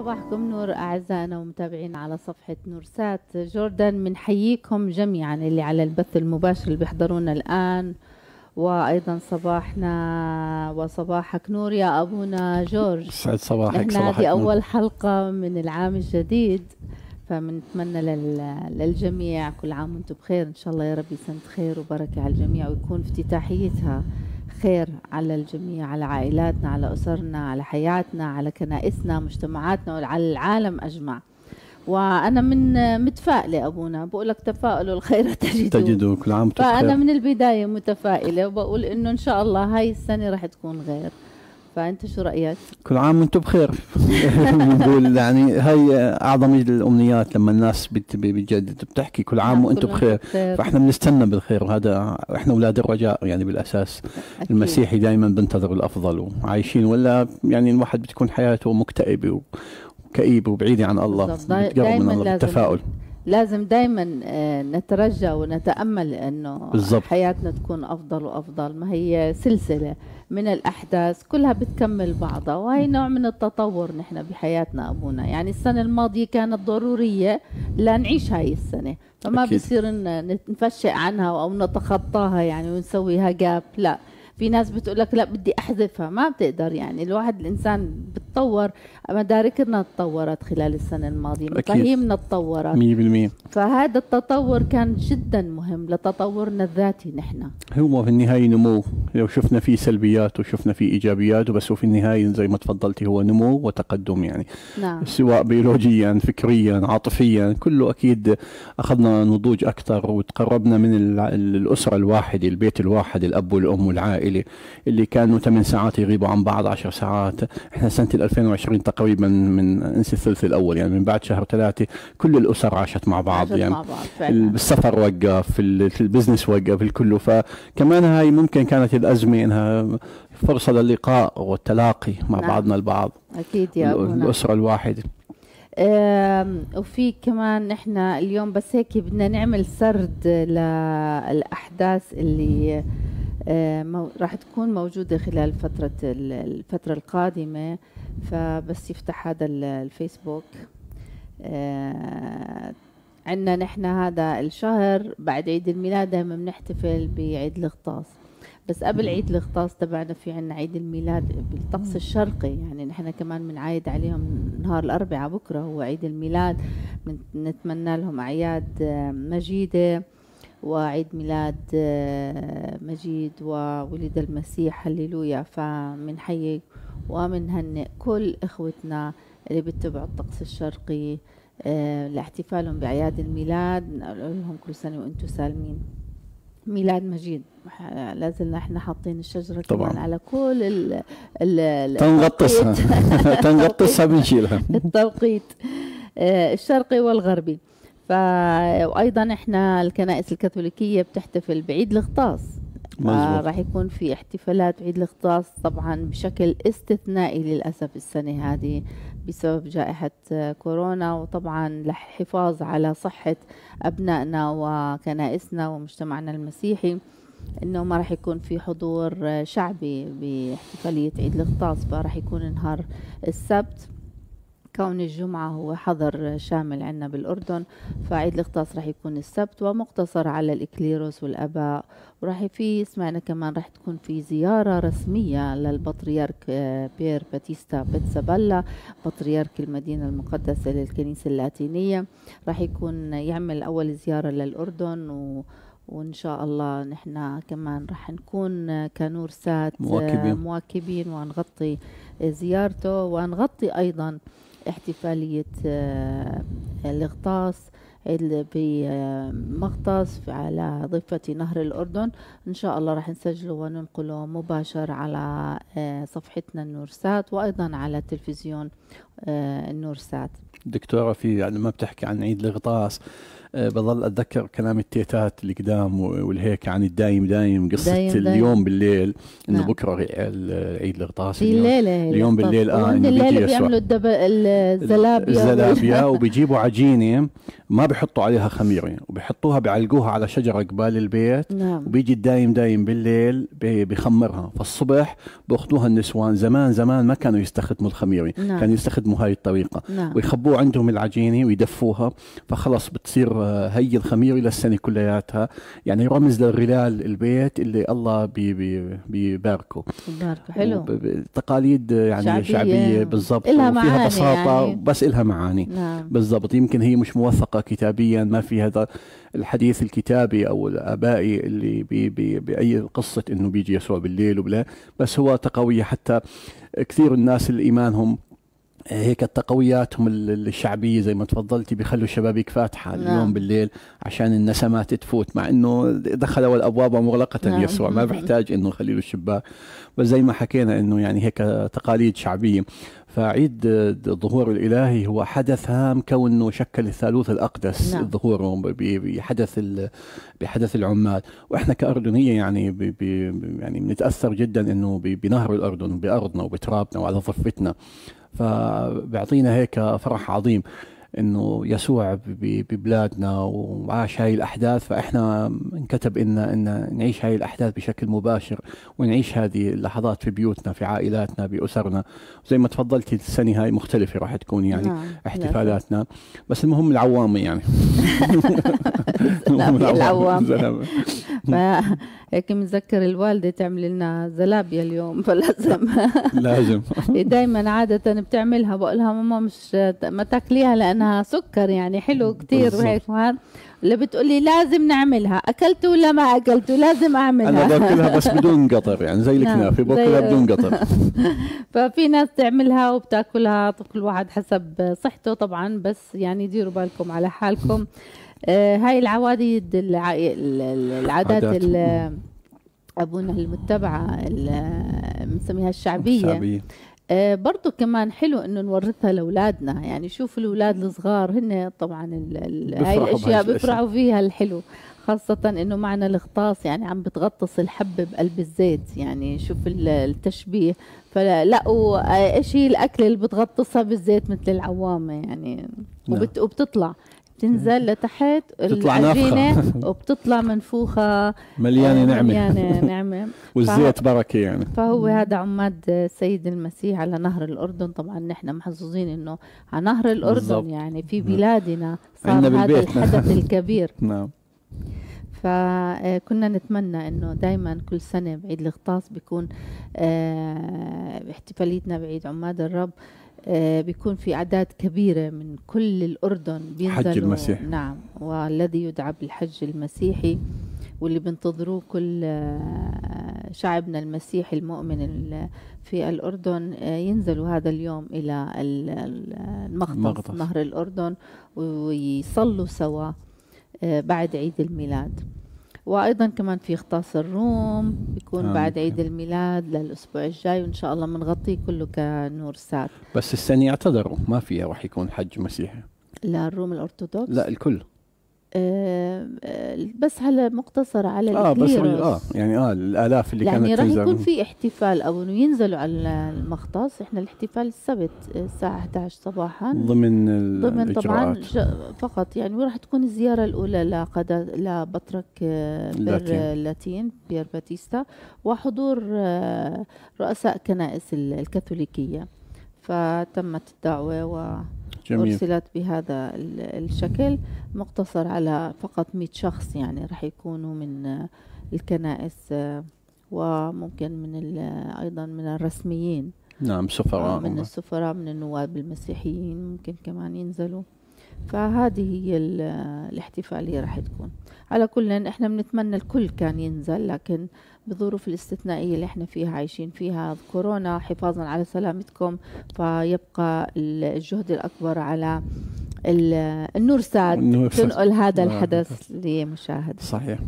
صباحكم نور أعزائنا ومتابعين على صفحة نورسات جوردن بنحييكم جميعا اللي على البث المباشر اللي بيحضرونا الآن. وأيضا صباحنا وصباحك نور يا أبونا جورج. سعد صباحك نحن صباحك هذه. أول حلقة من العام الجديد فبنتمنى لل- للجميع كل عام وأنتم بخير. إن شاء الله يا ربي سنة خير وبركة على الجميع ويكون افتتاحيتها. خير على الجميع على عائلاتنا على أسرنا على حياتنا على كنائسنا مجتمعاتنا وعلى العالم أجمع. وأنا من متفائلة أبونا بقول لك تفاؤلوا الخير تجدوه. تجدوا كل عام بخير من البداية متفائلة وبقول إنه إن شاء الله هاي السنة راح تكون غير. فأنت شو رأيك؟ كل عام وأنتم بخير. بنقول يعني هاي أعظم الامنيات لما الناس بت- بتجدد بتحكي كل عام وأنتم بخير. فإحنا بنستنى بالخير وهذا إحنا أولاد الرجاء يعني بالأساس. أكيد. المسيحي دائما بنتظر الأفضل وعايشين ولا يعني الواحد بتكون حياته مكتئبة وكئيبة وبعيدة عن الله. بتقرب من الله بالتفاؤل. لازم دايما نترجى ونتأمل إنه بالضبط. حياتنا تكون أفضل وأفضل. ما هي سلسلة. من الأحداث كلها بتكمل بعضها وهي نوع من التطور نحن بحياتنا أبونا. يعني السنة الماضية كانت ضرورية لنعيش هاي السنة فما أكيد. بصير إن نفشئ عنها أو نتخطاها يعني ونسويها جاب لا. في ناس بتقول لك لا بدي أحذفها. ما بتقدر يعني. الواحد الإنسان بتطور مداركنا تطورت خلال السنة الماضية. أكيد. مفاهيمنا تطورت 100% فهذا التطور كان جدا مهم لتطورنا الذاتي نحن. هو في النهاية نمو. لو شفنا فيه سلبيات وشفنا فيه إيجابيات وبس هو في النهاية زي ما تفضلتي هو نمو وتقدم يعني. نعم. سواء بيولوجيا فكريا عاطفيا كله أكيد أخذنا نضوج أكثر وتقربنا من ال- الأسرة الواحدة البيت الواحد الأب والأم والعائلة اللي كانوا 8 ساعات يغيبوا عن بعض 10 ساعات. إحنا سنة 2020 تقريبا من انسى الثلث الأول يعني من بعد شهر ثلاثة كل الأسر عاشت مع بعض عاشت يعني مع بعض فعلا. السفر وقف ال- البزنس وقف الكل. فكمان هاي ممكن كانت الأزمة إنها فرصة للقاء والتلاقي مع نعم. بعضنا البعض أكيد يا ابونا الأسرة الواحدة. آم، وفي كمان نحن اليوم بس هيك بدنا نعمل سرد للاحداث اللي راح تكون موجودة خلال فترة ال- الفترة القادمة. فبس يفتح هذا ال- الفيسبوك. آه، عندنا نحن هذا الشهر بعد عيد الميلاد دائما بنحتفل بعيد الغطاس. بس قبل عيد الغطاس تبعنا في عنا عيد الميلاد بالطقس الشرقي. يعني نحن كمان بنعايد عليهم نهار الأربعاء بكرة هو عيد الميلاد. نتمنى لهم أعياد آه، مجيدة. وعيد ميلاد آه، مجيد وولد المسيح هللويا. فمنحيي ومنهنئ كل إخوتنا اللي بيتبعوا الطقس الشرقي آه، لاحتفالهم بأعياد الميلاد نقول لهم كل سنة وأنتم سالمين. ميلاد مجيد. لازلنا إحنا حاطين الشجرة طبعاً. كمان على كل ال ال تنغطسها. تنغطسها بنشيلها التوقيت آه، الشرقي والغربي. ف وأيضا إحنا الكنائس الكاثوليكية بتحتفل بعيد الغطاس مزبوط. راح يكون في احتفالات عيد الغطاس طبعا بشكل استثنائي للأسف السنة هذه بسبب جائحة آه، كورونا وطبعا للحفاظ على صحة أبنائنا وكنائسنا ومجتمعنا المسيحي إنه ما راح يكون في حضور آه، شعبي باحتفالية عيد الغطاس فراح يكون نهار السبت كون الجمعة هو حظر شامل عندنا بالأردن فعيد الغطاس راح يكون السبت ومقتصر على الإكليروس والآباء وراح في سمعنا كمان راح تكون في زيارة رسمية للبطريرك آه، بيير باتيستا بيتسابالا بطريرك المدينة المقدسة للكنيسة اللاتينية. راح يكون يعمل أول زيارة للأردن و وإن شاء الله نحن كمان راح نكون آه، كنور سات آه، مواكبين. مواكبين ونغطي زيارته. ونغطي أيضا احتفالية آه، الغطاس بمغطس على ضفة نهر الأردن. إن شاء الله راح نسجله وننقله مباشر على آه، صفحتنا النورسات وأيضا على تلفزيون آه، النورسات دكتورة في يعني ما بتحكي عن عيد الغطاس آه، بظل أتذكر كلام التيتات اللي قدام والهيك عن الدايم دايم قصة دايم دايم. اليوم بالليل إنه نعم. بكرة عيد الغطاس في هي اليوم. بالليل، وهن إنه بيجي يسوع. بيعملوا الدب... الزلابية الزلابيا وبيجيبوا عجينة ما بيحطوا عليها خميرة وبيحطوها بيعلقوها على شجرة قبال البيت. نعم. وبيجي الدايم دايم بالليل بيخمرها. فالصبح بياخذوها النسوان زمان زمان ما كانوا يستخدموا الخميرة نعم. كانوا يستخدموا هاي الطريقة. نعم. ويخبوه عندهم العجينة ويدفوها. فخلص بتصير هي الخميرة للسنة كلياتها. يعني رمز للغلال البيت اللي الله بي بي بيباركه. بارك حلو. تقاليد يعني شعبية. شعبية, شعبية بالضبط معاني بساطة يعني. بس إلها معاني. نعم. بالضبط. يمكن هي مش كتابيا ما في هذا الحديث الكتابي أو الآبائي اللي بي بي بأي قصة إنه بيجي يسوع بالليل وبلا بس هو تقوية حتى كثير الناس اللي إيمانهم هيك التقوياتهم ال- الشعبية زي ما تفضلتي بيخلوا الشبابيك فاتحة نعم. اليوم بالليل عشان النسمات تفوت مع إنه دخلوا الأبواب مغلقة نعم. يسوع ما بيحتاج إنه يخلي له الشباك بس زي ما حكينا إنه يعني هيك تقاليد شعبية فعيد الظهور الإلهي هو حدث هام كونه شكل الثالوث الأقدس. نعم. ب- بحدث بحدث العمال. وإحنا كأردنية يعني ب- ب- يعني بنتأثر جدا إنه ب- بنهر الأردن بأرضنا وبترابنا وعلى ضفتنا فبيعطينا هيك فرح عظيم. إنه يسوع ببلادنا وعاش هاي الأحداث فإحنا انكتب ان إن نعيش هاي الأحداث بشكل مباشر ونعيش هذه اللحظات في بيوتنا في عائلاتنا بأسرنا. زي ما تفضلتي السنة هاي مختلفة راح تكون يعني نعم. احتفالاتنا. بس المهم العوامة يعني. في فهيك متذكر الوالدة تعمل لنا زلابيا اليوم. فلازم. لازم. دايما عادة بتعملها. بقول لها ماما مش ما تاكليها لأنها سكر يعني حلو كتير بالضبط. وهيك وهذا. اللي بتقولي لازم نعملها. أكلت ولا ما أكلت؟ لازم أنا أعملها باكلها بس بدون قطر يعني زي نعم، الكنافه زي- باكلها بدون قطر. ففي ناس تعملها وبتاكلها كل واحد حسب صحته طبعا بس يعني ديروا بالكم على حالكم. هاي العواديد الع... ال- ال- العادات عادات. ال- ابونا المتبعة ال- بنسميها الشعبية. شعبيه آه برضو كمان حلو إنه نورثها لأولادنا. يعني شوفوا الأولاد الصغار هن طبعا ال ال هاي الأشياء. بيفرحوا فيها الحلو. خاصة إنه معنا الغطاس يعني عم بتغطس الحب بقلب الزيت. يعني شوف ال- التشبيه. فلقوا آه، إيش هي الأكل اللي بتغطسها بالزيت مثل العوامة يعني نعم. وبت وبتطلع. بتنزل لتحت بتطلع نافخة. وبتطلع منفوخة. مليانة آه، نعمة. مليانة نعمة. والزيت بركة يعني. فهو هذا عماد السيد المسيح على نهر الأردن. طبعا نحن محظوظين أنه على نهر الأردن بالضبط. يعني في. بلادنا صار هذا. الحدث الكبير. نعم. فكنا نتمنى إنه دائما كل سنة بعيد الغطاس بيكون آه، احتفاليتنا بعيد. عماد الرب آه، بيكون في أعداد كبيرة من كل الأردن بينزلوا المسيح. نعم والذي يدعى بالحج المسيحي واللي بينتظروه كل آه، شعبنا المسيحي المؤمن ال- في الأردن آه، ينزلوا هذا اليوم إلى ال- ال- المغطس. نهر الأردن ويصلوا سوا آه، بعد عيد الميلاد وأيضا كمان في غطاس الروم بيكون آه، بعد عيد أوكي. الميلاد للأسبوع الجاي وإن شاء الله بنغطيه كله كنور سات بس السنة اعتذروا ما فيها راح يكون حج مسيحي. للروم الأرثوذكس؟ لا الكل. بس هلا مقتصرة على آه بس. آه يعني آه الآلاف اللي يعني كانت راح تنزل يكون في احتفال أو إنه ينزلوا على المختص. إحنا الاحتفال السبت آه، الساعة 11 صباحا. ضمن ضمن طبعا فقط. يعني وراح تكون الزيارة الأولى لغبطة البطرك آه، بيير لاتين. آه، بيير باتيستا وحضور آه، رؤساء كنائس ال- الكاثوليكية. فتمت الدعوة جميل. وأرسلت بهذا ال- الشكل مقتصر على فقط 100 شخص يعني راح يكونوا من آه، الكنائس آه، وممكن من أيضا من الرسميين. نعم آه، سفراء من السفراء من النواب المسيحيين ممكن كمان ينزلوا. فهذه هي ال- الاحتفالية راح تكون. على كل إحنا بنتمنى الكل كان ينزل لكن بالظروف الاستثنائية اللي إحنا فيها عايشين فيها. كورونا حفاظا على سلامتكم فيبقى الجهد الأكبر على ال- النور ساد. النور ساد. تنقل هذا آه، الحدث لمشاهد صحيح.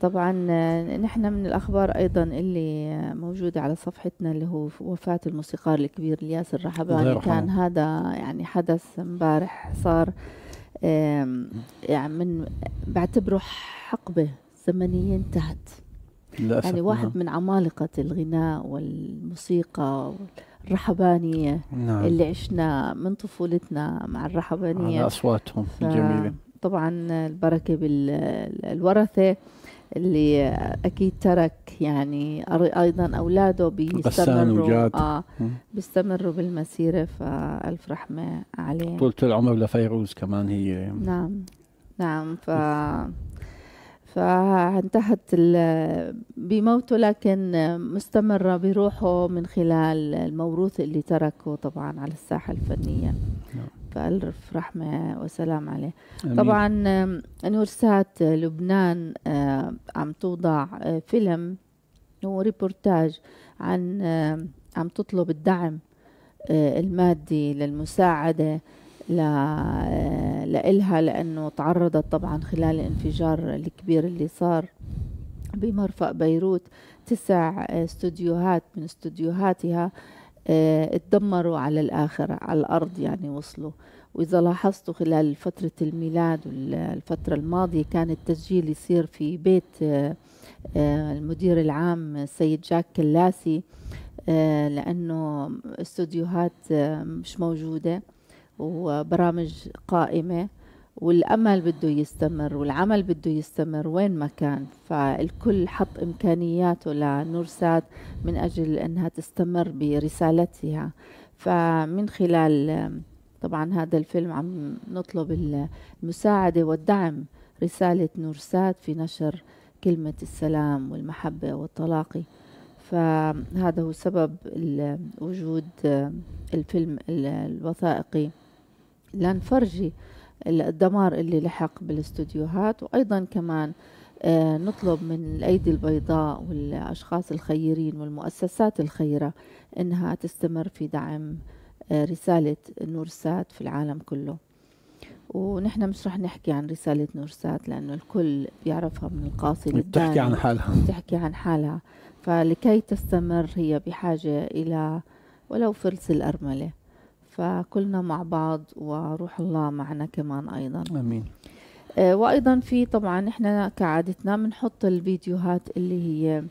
طبعا آه، نحن من الأخبار أيضا اللي موجودة على صفحتنا اللي هو وفاة الموسيقار الكبير الياس الرحباني. كان هذا يعني حدث امبارح صار يعني من بعتبره حقبة زمنية انتهت. للأسف يعني واحد نعم. من عمالقة الغناء والموسيقى الرحبانية نعم. اللي عشنا من طفولتنا مع الرحبانية. على أصواتهم الجميلة. طبعا البركة بالورثة اللي أكيد ترك يعني أيضا أولاده بيستمروا. آه بيستمروا بالمسيرة فألف رحمة عليه طولة العمر لفيروز كمان هي. نعم. نعم ف فانتهت بموته لكن مستمرة بروحه من خلال الموروث اللي تركه طبعا على الساحة الفنية نعم. فألف رحمة وسلام عليه أمين. طبعا نورسات لبنان آه، عم توضع آه، فيلم هو ريبورتاج عن آه، عم تطلب الدعم المادي للمساعدة لإلها لأنه تعرضت طبعا خلال الانفجار الكبير اللي صار بمرفأ بيروت. تسع استوديوهات من استوديوهاتها اتدمروا على الآخر على الأرض يعني وصلوا. وإذا لاحظتوا خلال فترة الميلاد والفترة الماضية كان التسجيل يصير في بيت المدير العام السيد جاك كلاسي لأنه استوديوهات مش موجودة. وبرامج قائمة والأمل بده يستمر والعمل بده يستمر وين ما كان. فالكل حط إمكانياته لنورسات من أجل أنها تستمر برسالتها. فمن خلال طبعا هذا الفيلم عم نطلب المساعدة والدعم رسالة نورسات في نشر كلمة السلام والمحبة والتلاقي. فهذا هو سبب وجود الفيلم الوثائقي. لنفرجي الدمار اللي لحق بالاستوديوهات وأيضا كمان آه نطلب من الأيدي البيضاء والأشخاص الخيرين والمؤسسات الخيرة إنها تستمر في دعم آه رسالة نورسات في العالم كله. ونحن مش رح نحكي عن رسالة نورسات لأنه الكل بيعرفها من القاصي بتحكي عن حالها. بتحكي عن حالها. فلكي تستمر هي بحاجة إلى ولو فرس الأرملة. فكلنا مع بعض وروح الله معنا كمان أيضا. أمين. آه وأيضا في طبعا إحنا كعادتنا بنحط الفيديوهات اللي هي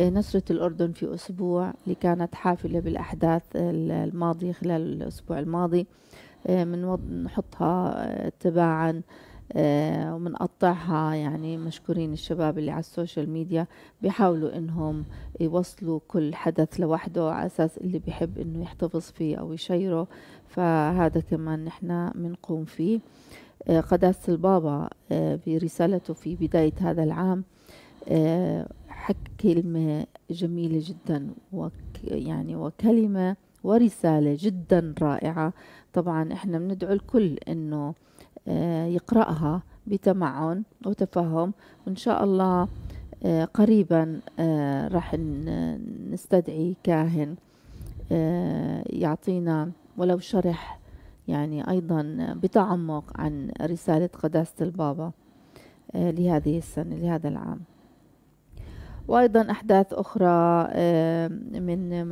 آه نشرة الأردن في أسبوع اللي كانت حافلة بالأحداث الماضية خلال الأسبوع الماضي. بنحطها آه تباعا. ومنقطعها يعني مشكورين الشباب اللي على السوشيال ميديا بيحاولوا إنهم يوصلوا كل حدث لوحده على أساس اللي بيحب إنه يحتفظ فيه أو يشيره. فهذا كمان نحن بنقوم فيه. آه قداسة البابا آه برسالته في بداية هذا العام آه حك كلمة جميلة جدا وك يعني وكلمة ورسالة جدا رائعة. طبعا إحنا بندعو الكل إنه آه، يقرأها بتمعن وتفهم. وإن شاء الله آه، قريبا آه، راح نستدعي كاهن يعطينا ولو شرح يعني أيضا بتعمق عن رسالة قداسة البابا لهذه السنة لهذا العام. وأيضا أحداث أخرى من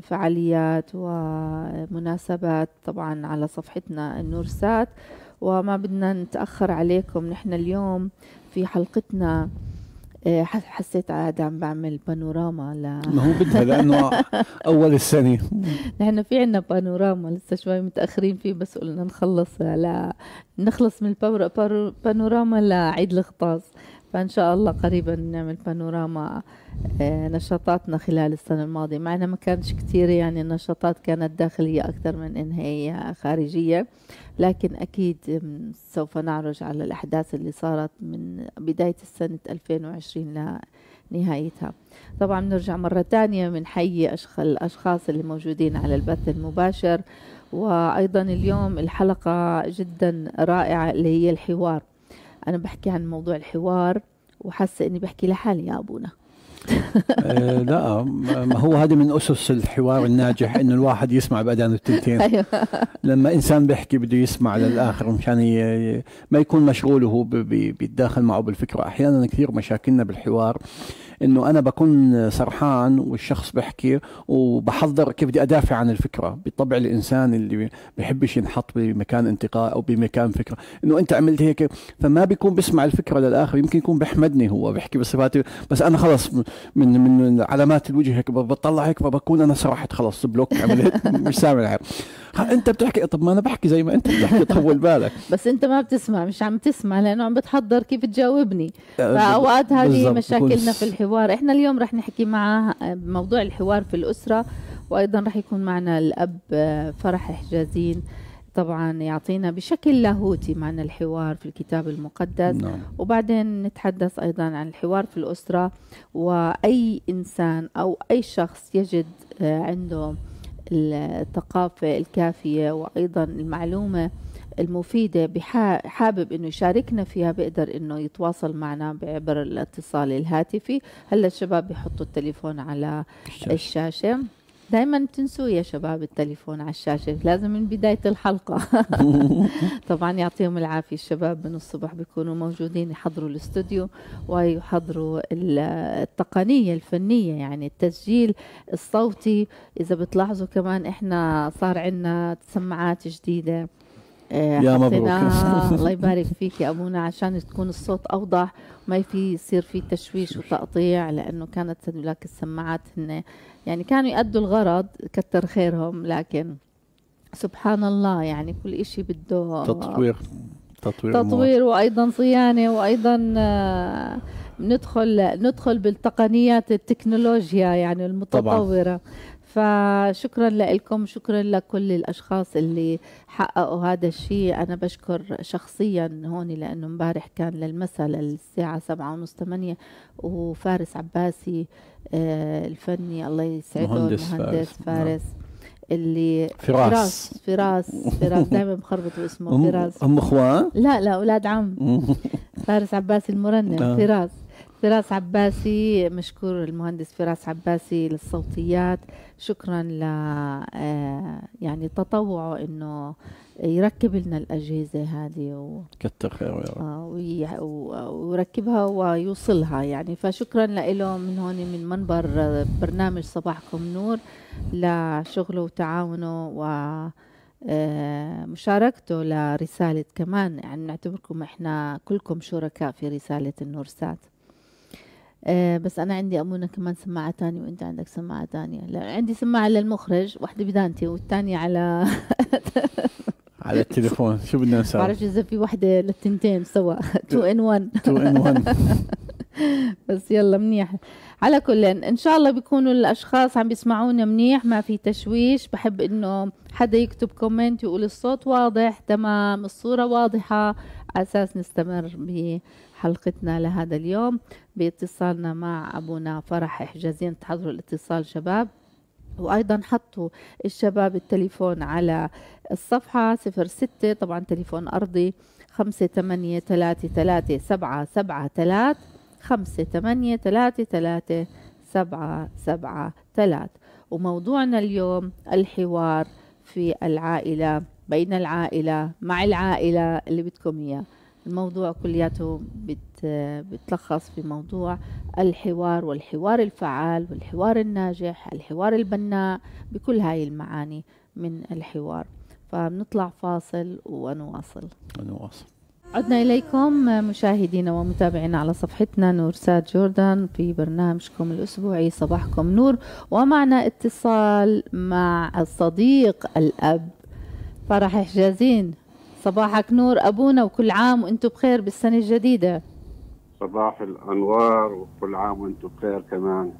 فعاليات ومناسبات طبعا على صفحتنا النورسات وما بدنا نتأخر عليكم. نحن اليوم في حلقتنا آه، حسيت عاد عم بعمل بانوراما ل ما هو بدها لأنه أول السنة. نحن في عنا بانوراما لسه شوي متأخرين فيه بس قلنا نخلص لا نخلص من البانوراما لعيد الغطاس. فإن شاء الله قريبا نعمل بانوراما آه، نشاطاتنا خلال السنة الماضية. معنا ما كانتش كتير يعني النشاطات كانت داخلية أكثر من إن هي خارجية. لكن أكيد سوف نعرج على الأحداث اللي صارت من بداية السنة 2020 لنهايتها. طبعا نرجع مرة تانية من حي الأشخاص اللي موجودين على البث المباشر وأيضا اليوم الحلقة جدا رائعة اللي هي الحوار. أنا بحكي عن موضوع الحوار وحاسة إني بحكي لحالي يا أبونا. لا ما هو هذه من أسس الحوار الناجح إنه الواحد يسمع بأذان التلتين أيوة. لما إنسان بيحكي بده يسمع للآخر مشان ما يكون مشغول وهو بيتداخل معه بالفكرة. أحيانا كثير مشاكلنا بالحوار. إنه أنا بكون سرحان والشخص بحكي وبحضر كيف بدي أدافع عن الفكرة. بطبع الإنسان اللي بحبش ينحط بمكان انتقاء أو بمكان فكرة. إنه أنت عملت هيك فما بيكون بسمع الفكرة للآخر. يمكن يكون بحمدني هو بحكي بصفاتي بس أنا خلص من من علامات الوجه هيك بطلع هيك فبكون أنا سرحت خلص بلوك عملت. مش سامع انت بتحكي طب ما أنا بحكي زي ما انت بتحكي طول بالك. بس انت ما بتسمع مش عم تسمع لأنه عم بتحضر كيف تجاوبني. آه، فأوقات هذه مشاكلنا في الحوار. إحنا اليوم رح نحكي مع موضوع الحوار في الأسرة وأيضا رح يكون معنا الأب آه، فرح حجازين. طبعا يعطينا بشكل لاهوتي معنى الحوار في الكتاب المقدس. نعم. وبعدين نتحدث أيضا عن الحوار في الأسرة وأي إنسان أو أي شخص يجد آه، عنده الثقافة الكافية وأيضا المعلومة المفيدة. حابب إنه يشاركنا فيها بيقدر إنه يتواصل معنا بعبر الاتصال الهاتفي. هلأ الشباب بيحطوا التليفون على الشاشة, الشاشة. دائما تنسوا يا شباب التليفون على الشاشة لازم من بداية الحلقة. طبعا يعطيهم العافية الشباب من الصبح بيكونوا موجودين يحضروا الاستوديو ويحضروا التقنية الفنية يعني التسجيل الصوتي. إذا بتلاحظوا كمان إحنا صار عندنا سماعات جديدة. آه، يا مبروك. الله يبارك فيك يا أبونا عشان تكون الصوت أوضح ما في يصير في تشويش وتقطيع لأنه كانت هذولاك السماعات هن يعني كانوا يأدوا الغرض كتر خيرهم لكن سبحان الله يعني كل إشي بده تطوير. تطوير تطوير وأيضا صيانة وأيضا آه، ندخل ندخل بالتقنيات التكنولوجيا يعني المتطورة. طبعا. فشكرا لكم شكرا لكل الأشخاص اللي حققوا هذا الشيء. أنا بشكر شخصيا هون لأنه امبارح كان للمساء للساعة سبعة ونص ثمانية وفارس عباسي آه الفني الله يسعده المهندس فارس, فارس, فارس اللي فراس. فراس فراس دائما بخربطوا اسمه فراس. هم إخوان؟ لا لا أولاد عم. فارس عباسي المرنم آه. فراس. فراس عباسي مشكور المهندس فراس عباسي للصوتيات. شكرا ل آه، يعني تطوعه إنه يركب لنا الأجهزة هذه و... كتر خيره يا رب. آه وي... ويركبها ويوصلها يعني. فشكرا له من هون من منبر برنامج صباحكم نور لشغله وتعاونه و آه، مشاركته لرسالة كمان. يعني نعتبركم إحنا كلكم شركاء في رسالة النورسات. آه بس أنا عندي أمونة كمان سماعة ثانية وأنت عندك سماعة ثانية لا عندي سماعة للمخرج واحدة بدانتي والثانيه على على التليفون. شو بدنا نسوي؟ بعرف إذا في وحدة للتنتين سوا. 2 ان 1 2 ان 1 بس يلا منيح. على كل إن شاء الله بيكونوا الأشخاص عم بيسمعونا منيح ما في تشويش. بحب إنه حدا يكتب كومنت يقول الصوت واضح تمام الصورة واضحة على أساس نستمر بحلقتنا لهذا اليوم. باتصالنا مع أبونا فرح حجازين تحضروا الاتصال شباب. وأيضا حطوا الشباب التليفون على صفر ستة. طبعا تليفون أرضي خمسة ثمانية ثلاثة ثلاثة سبعة سبعة ثلاث خمسة ثمانية ثلاثة ثلاثة سبعة سبعة ثلاث وموضوعنا اليوم الحوار في العائلة بين العائلة مع العائلة اللي بدكم إياه. الموضوع كلياته بت بتلخص في موضوع الحوار والحوار الفعال والحوار الناجح الحوار البناء بكل هاي المعاني من الحوار. فبنطلع فاصل ونواصل. ونواصل. عدنا إليكم مشاهدينا ومتابعينا على صفحتنا نور ساد جوردان في برنامجكم الأسبوعي صباحكم نور ومعنا اتصال مع الصديق الأب فرح حجازين. صباحك نور أبونا وكل عام وأنتم بخير بالسنة الجديدة. صباح الأنوار وكل عام وأنتم بخير كمان.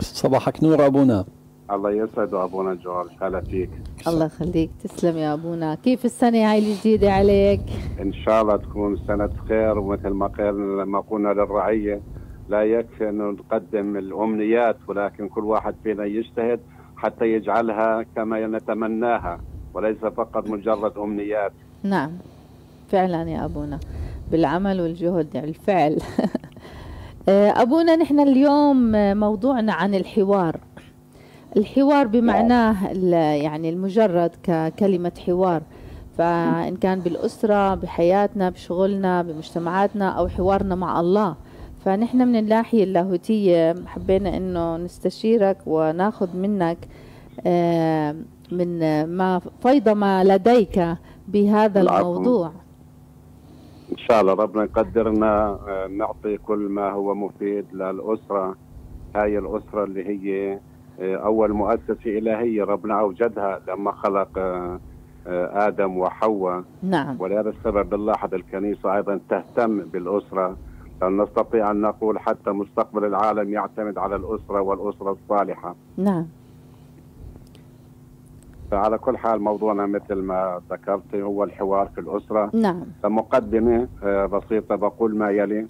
صباحك نور أبونا. الله يسعد أبونا جورج. هلا فيك. الله يخليك. تسلم يا أبونا. كيف السنة هاي الجديدة عليك؟ إن شاء الله تكون سنة خير ومثل ما قال لما قلنا للرعية لا يكفي أنه نقدم الأمنيات ولكن كل واحد فينا يجتهد حتى يجعلها كما نتمناها وليس فقط مجرد أمنيات. نعم. فعلا يا أبونا. بالعمل والجهد يعني الفعل. آه، أبونا نحن اليوم موضوعنا عن الحوار. الحوار بمعناه يعني المجرد ككلمة حوار. فإن كان بالأسرة بحياتنا بشغلنا بمجتمعاتنا أو حوارنا مع الله. فنحن من الناحية اللاهوتية حبينا إنه نستشيرك وناخذ منك آه، من ما فيض ما لديك بهذا. الموضوع. إن شاء الله ربنا يقدرنا آه، نعطي كل ما هو مفيد للأسرة. هاي الأسرة اللي هي آه، أول مؤسسة إلهية ربنا أوجدها لما خلق آه، آدم وحواء. نعم. ولهذا السبب بنلاحظ الكنيسة أيضا تهتم بالأسرة. نستطيع أن نقول حتى مستقبل العالم يعتمد على الأسرة والأسرة الصالحة. نعم. فعلى كل حال موضوعنا مثل ما ذكرت هو الحوار في الأسرة. نعم. كمقدمة آه، بسيطة بقول ما يلي.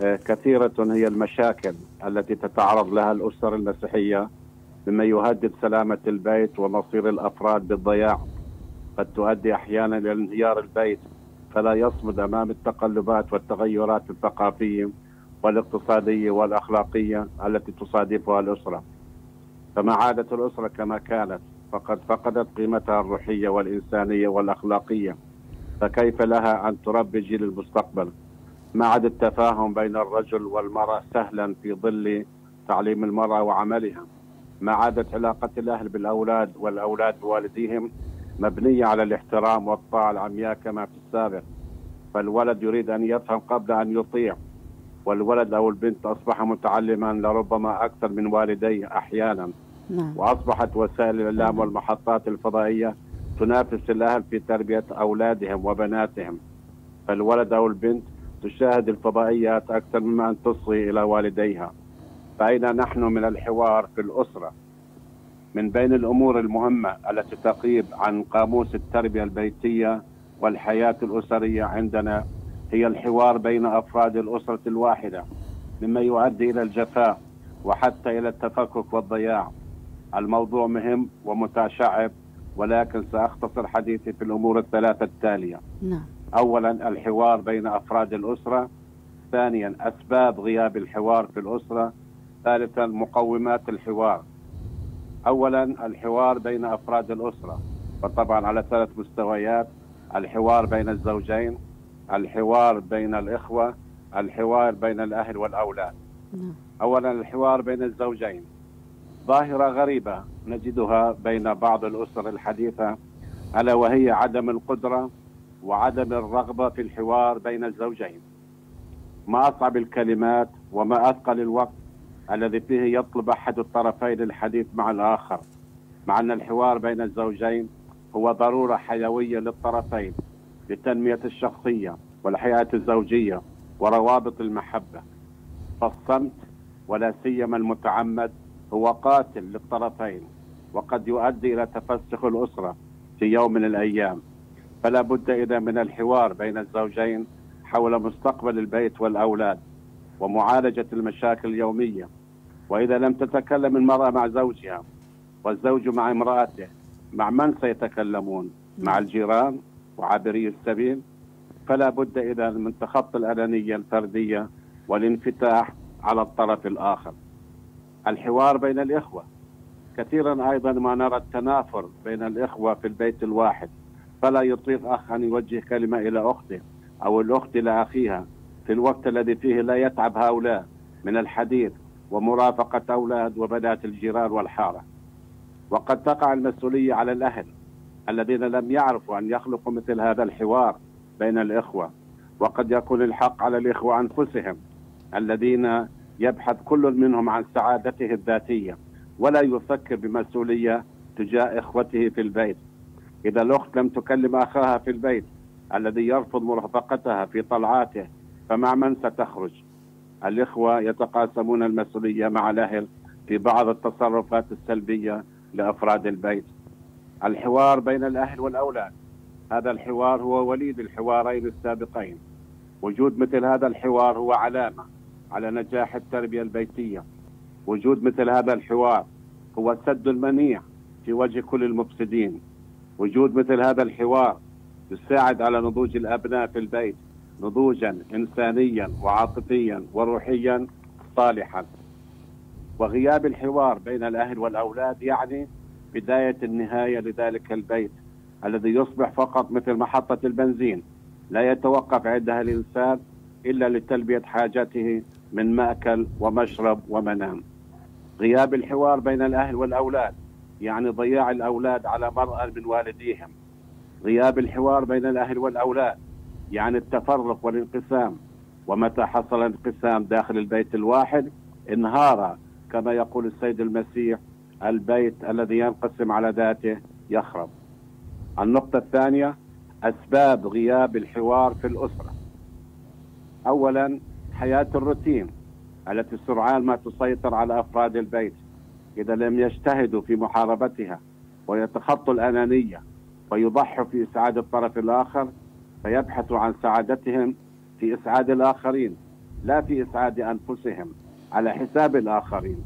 آه، كثيرة هي المشاكل التي تتعرض لها الأسر المسيحية مما يهدد سلامة البيت ومصير الأفراد بالضياع. قد تؤدي أحيانا إلى انهيار البيت فلا يصمد أمام التقلبات والتغيرات الثقافية والاقتصادية والأخلاقية التي تصادفها الأسرة. فما عادت الأسرة كما كانت فقد فقدت قيمتها الروحية والإنسانية والأخلاقية. فكيف لها أن تربي جيل المستقبل ما عاد التفاهم بين الرجل والمرأة سهلا في ظل تعليم المرأة وعملها؟ ما عادت علاقة الأهل بالأولاد والأولاد بوالديهم مبنية على الاحترام والطاعة العمياء كما في السابق؟ فالولد يريد أن يفهم قبل أن يطيع والولد أو البنت أصبح متعلما لربما أكثر من والديه أحيانا. نعم. وأصبحت وسائل الإعلام والمحطات الفضائية تنافس الأهل في تربية أولادهم وبناتهم. فالولد أو البنت تشاهد الفضائيات أكثر مما أن تصغي إلى والديها. فأين نحن من الحوار في الأسرة؟ من بين الأمور المهمة التي تقيب عن قاموس التربية البيتية والحياة الأسرية عندنا هي الحوار بين أفراد الأسرة الواحدة مما يؤدي إلى الجفاء وحتى إلى التفكك والضياع. الموضوع مهم ومتشعب ولكن سأختصر حديثي في الأمور الثلاثة التالية. نعم. اولا الحوار بين أفراد الأسرة. ثانيا أسباب غياب الحوار في الأسرة. ثالثا مقومات الحوار. اولا الحوار بين أفراد الأسرة. وطبعا على ثلاث مستويات. الحوار بين الزوجين الحوار بين الإخوة الحوار بين الأهل والأولاد. نعم. اولا الحوار بين الزوجين. ظاهرة غريبة نجدها بين بعض الأسر الحديثة ألا وهي عدم القدرة وعدم الرغبة في الحوار بين الزوجين. ما أصعب الكلمات وما أثقل الوقت الذي فيه يطلب أحد الطرفين الحديث مع الآخر مع أن الحوار بين الزوجين هو ضرورة حيوية للطرفين لتنميه الشخصية والحياة الزوجية وروابط المحبة. فالصمت ولا سيما المتعمد هو قاتل للطرفين وقد يؤدي إلى تفسخ الأسرة في يوم من الأيام. فلا بد إذا من الحوار بين الزوجين حول مستقبل البيت والأولاد ومعالجة المشاكل اليومية. وإذا لم تتكلم المرأة مع زوجها والزوج مع امرأته مع من سيتكلمون؟ مع الجيران وعابري السبيل؟ فلا بد إذا من تخطي الأنانية الفردية والانفتاح على الطرف الآخر. الحوار بين الإخوة. كثيرا أيضا ما نرى التنافر بين الإخوة في البيت الواحد فلا يطيق أخ أن يوجه كلمة إلى أخته أو الأخت إلى أخيها في الوقت الذي فيه لا يتعب هؤلاء من الحديث ومرافقة أولاد وبنات الجيران والحارة. وقد تقع المسؤولية على الأهل الذين لم يعرفوا أن يخلقوا مثل هذا الحوار بين الإخوة. وقد يكون الحق على الإخوة أنفسهم الذين يبحث كل منهم عن سعادته الذاتية ولا يفكر بمسؤولية تجاه إخوته في البيت. إذا الأخت لم تكلم أخاها في البيت الذي يرفض مرافقتها في طلعاته فمع من ستخرج؟ الإخوة يتقاسمون المسؤولية مع الأهل في بعض التصرفات السلبية لأفراد البيت. الحوار بين الأهل والأولاد هذا الحوار هو وليد الحوارين السابقين. وجود مثل هذا الحوار هو علامة على نجاح التربية البيتية. وجود مثل هذا الحوار هو سد المنيع في وجه كل المفسدين. وجود مثل هذا الحوار يساعد على نضوج الأبناء في البيت نضوجا انسانيا وعاطفيا وروحيا صالحا. وغياب الحوار بين الأهل والأولاد يعني بداية النهاية لذلك البيت الذي يصبح فقط مثل محطة البنزين لا يتوقف عندها الإنسان إلا لتلبية حاجته من مأكل ومشرب ومنام. غياب الحوار بين الأهل والأولاد يعني ضياع الأولاد على مرأى من والديهم. غياب الحوار بين الأهل والأولاد يعني التفرق والانقسام. ومتى حصل انقسام داخل البيت الواحد انهار كما يقول السيد المسيح البيت الذي ينقسم على ذاته يخرب. النقطة الثانية أسباب غياب الحوار في الأسرة. أولا حياة الروتين التي سرعان ما تسيطر على أفراد البيت إذا لم يجتهدوا في محاربتها ويتخطوا الأنانية ويضحوا في إسعاد الطرف الآخر فيبحثوا عن سعادتهم في إسعاد الآخرين لا في إسعاد أنفسهم على حساب الآخرين.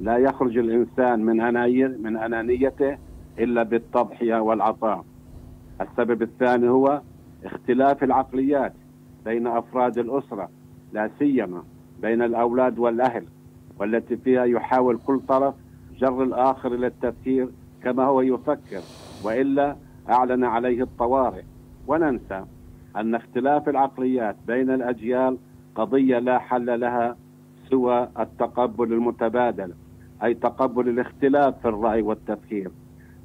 لا يخرج الإنسان من من أنانيته إلا بالتضحية والعطاء. السبب الثاني هو اختلاف العقليات بين أفراد الأسرة لا سيما بين الأولاد والأهل والتي فيها يحاول كل طرف جر الآخر إلى التفكير كما هو يفكر وإلا أعلن عليه الطوارئ. وننسى أن اختلاف العقليات بين الأجيال قضية لا حل لها سوى التقبل المتبادل أي تقبل الاختلاف في الرأي والتفكير.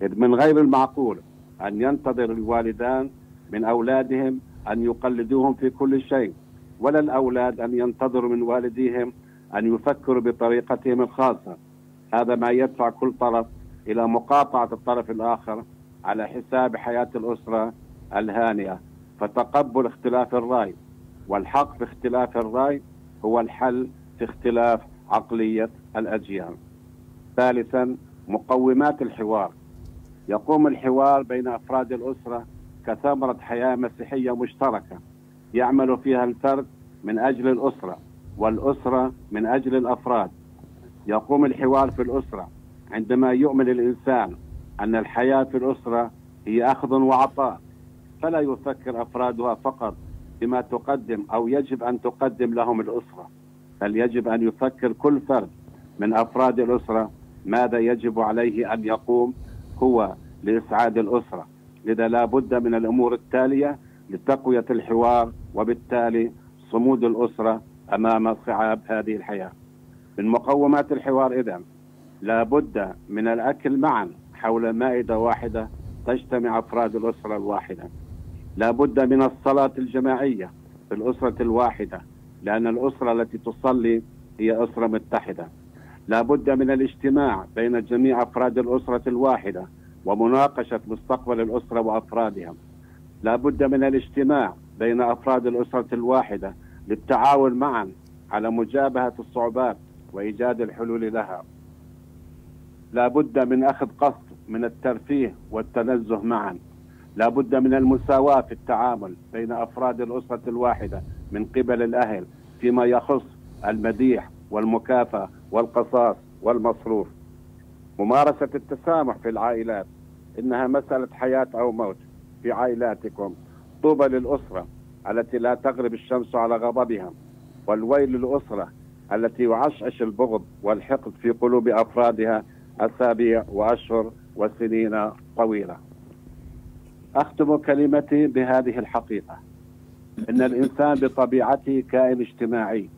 إذ من غير المعقول أن ينتظر الوالدان من أولادهم أن يقلدوهم في كل شيء. ولا الأولاد أن ينتظروا من والديهم أن يفكروا بطريقتهم الخاصة. هذا ما يدفع كل طرف إلى مقاطعة الطرف الآخر على حساب حياة الأسرة الهانئة. فتقبل اختلاف الرأي والحق في اختلاف الرأي هو الحل في اختلاف عقلية الأجيال. ثالثا مقومات الحوار. يقوم الحوار بين أفراد الأسرة كثمرة حياة مسيحية مشتركة. يعمل فيها الفرد من أجل الأسرة والأسرة من أجل الأفراد. يقوم الحوار في الأسرة. عندما يؤمن الإنسان أن الحياة في الأسرة هي أخذ وعطاء فلا يفكر أفرادها فقط بما تقدم أو يجب أن تقدم لهم الأسرة بل يجب أن يفكر كل فرد من أفراد الأسرة ماذا يجب عليه أن يقوم هو لإسعاد الأسرة. لذا لا بد من الأمور التالية لتقوية الحوار وبالتالي صمود الأسرة أمام صعاب هذه الحياة. من مقومات الحوار إذا لا بد من الأكل معا حول مائدة واحدة تجتمع أفراد الأسرة الواحدة. لا بد من الصلاة الجماعية في الأسرة الواحدة لأن الأسرة التي تصلي هي أسرة متحدة. لا بد من الاجتماع بين جميع أفراد الأسرة الواحدة ومناقشة مستقبل الأسرة وأفرادها. لا بد من الاجتماع بين أفراد الأسرة الواحدة للتعاون معا على مجابهة الصعوبات وإيجاد الحلول لها. لا بد من أخذ قسط من الترفيه والتنزه معا. لا بد من المساواة في التعامل بين أفراد الأسرة الواحدة من قبل الأهل فيما يخص المديح والمكافأة والقصاص والمصروف. ممارسة التسامح في العائلات إنها مسألة حياة أو موت. في عائلاتكم. طوبى للأسرة التي لا تغرب الشمس على غضبها والويل للأسرة التي يعشعش البغض والحقد في قلوب أفرادها أسابيع وأشهر وسنين طويلة. أختم كلمتي بهذه الحقيقة. إن الإنسان بطبيعته كائن اجتماعي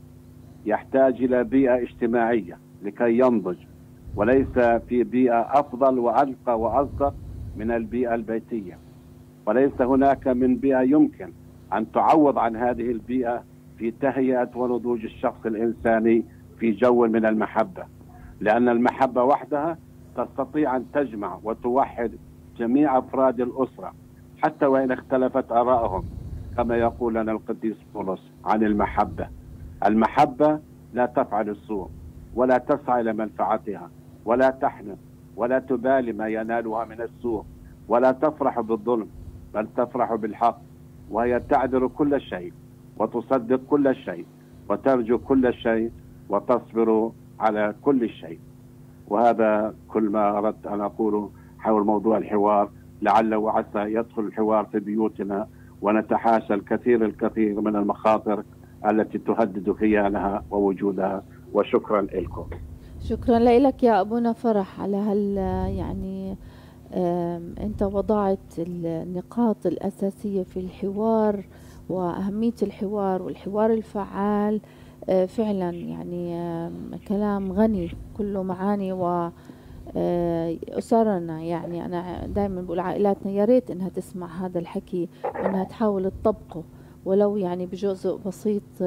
يحتاج إلى بيئة اجتماعية لكي ينضج وليس في بيئة أفضل وألقى وأصدق من البيئة البيتية. وليس هناك من بيئة يمكن أن تعوض عن هذه البيئة في تهيئة ونضوج الشخص الإنساني في جو من المحبة. لأن المحبة وحدها تستطيع أن تجمع وتوحد جميع أفراد الأسرة حتى وإن اختلفت آرائهم كما يقول لنا القديس بولس عن المحبة. المحبة لا تفعل السوء ولا تسعى إلى منفعتها ولا تحنث ولا تبالي ما ينالها من السوء ولا تفرح بالظلم بل تفرح بالحق وهي تعذر كل شيء وتصدق كل شيء وترجو كل شيء وتصبر على كل شيء. وهذا كل ما أردت أن أقوله حول موضوع الحوار لعل وعسى يدخل الحوار في بيوتنا ونتحاشى الكثير الكثير من المخاطر التي تهدد كيانها ووجودها. وشكرا لكم. شكرا لك يا أبونا فرح على هال يعني أنت وضعت النقاط الأساسية في الحوار وأهمية الحوار والحوار الفعال. آه، فعلا يعني كلام غني كله معاني و أسرنا يعني. أنا دائما بقول عائلاتنا يا ريت إنها تسمع هذا الحكي وإنها تحاول تطبقه ولو يعني بجزء بسيط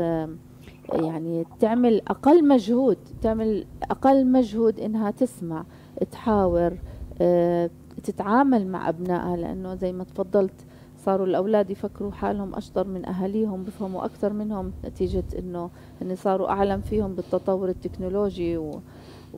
يعني تعمل أقل مجهود تعمل أقل مجهود إنها تسمع تحاور تتعامل مع أبنائها لأنه زي ما تفضلت صاروا الأولاد يفكروا حالهم أشطر من أهاليهم بفهموا أكثر منهم نتيجة إنه هن صاروا أعلم فيهم بالتطور التكنولوجي و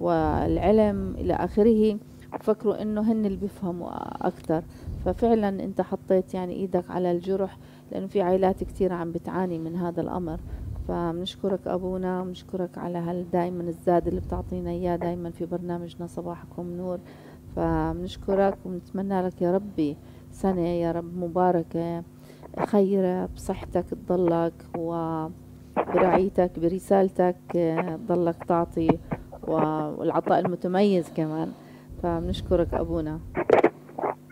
والعلم إلى آخره بفكروا إنه هن اللي بيفهموا أكثر. ففعلا أنت حطيت يعني إيدك على الجرح لأنه في عائلات كثير عم بتعاني من هذا الأمر. فبنشكرك أبونا ونشكرك على هال دايما الزاد اللي بتعطينا إياه دايما في برنامجنا صباحكم نور. فبنشكرك ونتمنى لك يا ربي سنة يا رب مباركة خيرة بصحتك تضلك وبرعيتك برسالتك تضلك تعطي والعطاء المتميز كمان. فبنشكرك أبونا.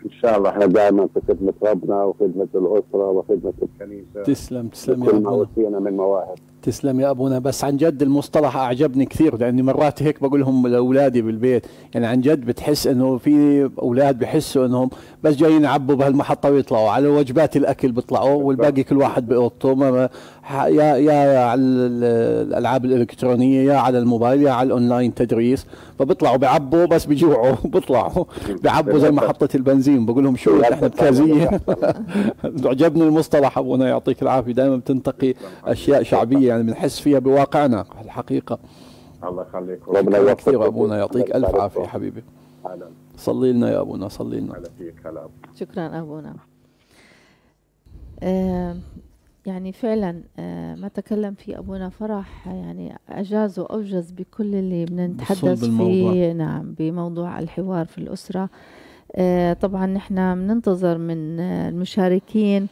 إن شاء الله إحنا دائما في خدمة ربنا وخدمة الأسرة وخدمة الكنيسة. تسلم تسلم يا ابونا من مواهب. تسلم يا أبونا. بس عن جد المصطلح أعجبني كثير لأني مرات هيك بقول لهم لأولادي بالبيت يعني عن جد بتحس إنه في أولاد بحسوا إنهم بس جايين يعبوا بهالمحطة ويطلعوا على وجبات الأكل بيطلعوا والباقي كل واحد بأوضته يا يا على الألعاب الإلكترونية يا على الموبايل يا على الأونلاين تدريس. فبيطلعوا بيعبوا بس بيجوعوا. بيطلعوا بيعبوا زي محطه البنزين. بقول لهم شو إحنا بكازية؟ عجبني المصطلح أبونا يعطيك العافية. دائما بتنتقي أشياء شعبية يعني بنحس فيها بواقعنا الحقيقة. الله يخليك. ربنا يوفقك. كثير أبونا. يعطيك ألف عافية حبيبي. صلي لنا يا أبونا صلي لنا. شكرا أبونا. آه يعني فعلا آه ما تكلم فيه أبونا فرح يعني أجاز وأوجز بكل اللي بدنا نتحدث فيه. نعم بموضوع الحوار في الأسرة. آه طبعا نحن بننتظر من آه المشاركين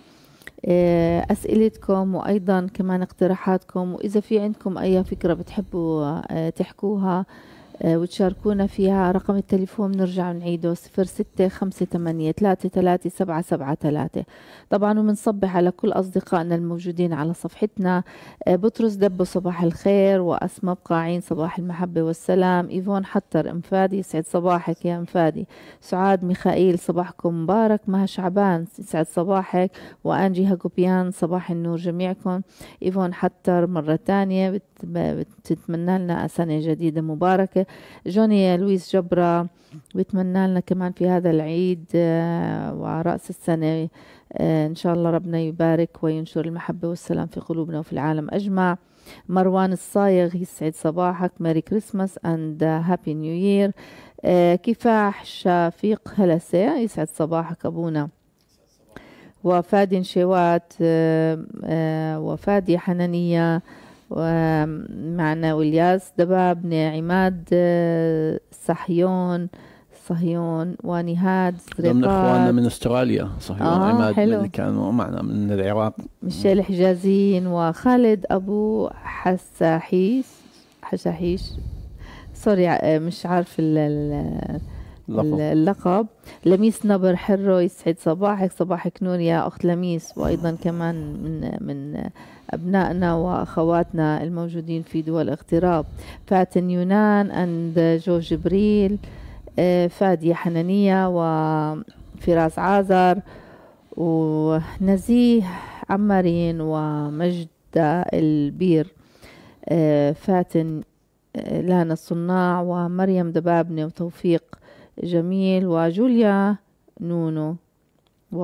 أسئلتكم وأيضا كمان اقتراحاتكم وإذا في عندكم أي فكرة بتحبوا تحكوها وتشاركونا فيها رقم التليفون. بنرجع نعيده صفر ستة خمسة ثمانية ثلاثة ثلاثة سبعة سبعة ثلاثة. طبعا وبنصبح على كل أصدقائنا الموجودين على صفحتنا. آه، بطرس دبو صباح الخير وأسماء بقاعين صباح المحبة والسلام. إيفون حتر أنفادي يسعد صباحك يا أنفادي. سعاد ميخائيل صباحكم مبارك. مها شعبان يسعد صباحك. وأنجي هاكوبيان صباح النور جميعكم. إيفون حتر مرة تانية بتتمنى لنا سنة جديدة مباركة. جوني لويس جبرة بتمنى لنا كمان في هذا العيد آه، ورأس السنة آه، إن شاء الله ربنا يبارك وينشر المحبة والسلام في قلوبنا وفي العالم. أجمع مروان الصايغ يسعد صباحك Merry Christmas and Happy New Year كفاح شفيق هلسة يسعد صباحك أبونا. وفادي نشوات آه، وفادي حنانية. ومعنا والياس دباب عماد صحيون صهيون ونهاد من إخواننا من أستراليا صهيون آه عماد حلو. اللي كانوا معنا من العراق. ميشيل حجازين وخالد أبو حساحيش حساحيش سوري مش عارف ال اللقب. لميس نبر حرو يسعد صباحك صباحك نور يا أخت لميس وأيضا كمان من من أبنائنا وأخواتنا الموجودين في دول اغتراب فاتن يونان and جو جبريل آه، فادية حنانية وفراس عازر ونزيه عمارين ومجدة البير. آه، فاتن آه، لانا الصناع ومريم دبابني وتوفيق جميل وجوليا نونو. و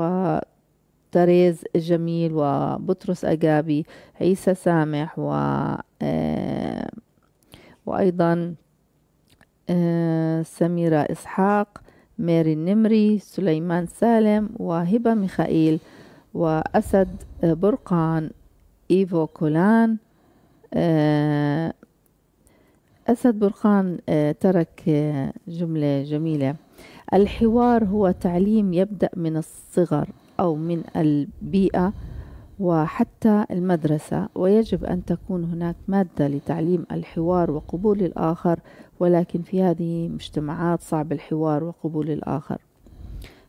تريز جميل وبطرس أجابي عيسى سامح و آه، وأيضا آه، سميرة إسحاق ماري النمري سليمان سالم وهبة ميخائيل وأسد برقان إيفو كولان آه، أسد برقان ترك جملة جميلة. الحوار هو تعليم يبدأ من الصغر. أو من البيئة وحتى المدرسة ويجب أن تكون هناك مادة لتعليم الحوار وقبول الآخر ولكن في هذه مجتمعات صعب الحوار وقبول الآخر.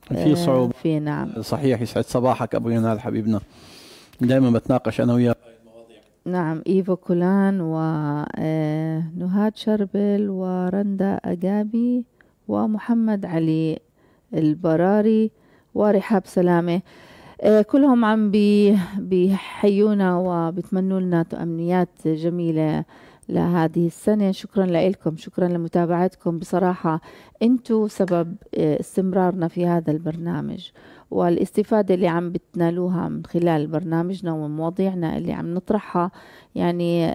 في صعوبة. آه، في نعم. صحيح يسعد صباحك أبو ينال حبيبنا. دائما بتناقش أنا وياه نعم إيفو كولان ونهاد شربل ورندا أجابي ومحمد علي البراري. ورحاب سلامة. آه، كلهم عم بيحيونا وبتمنوا لنا أمنيات جميلة لهذه السنة. شكرا لكم شكرا لمتابعتكم. بصراحة أنتم سبب آه، استمرارنا في هذا البرنامج والاستفادة اللي عم بتنالوها من خلال برنامجنا ومواضيعنا اللي عم نطرحها. يعني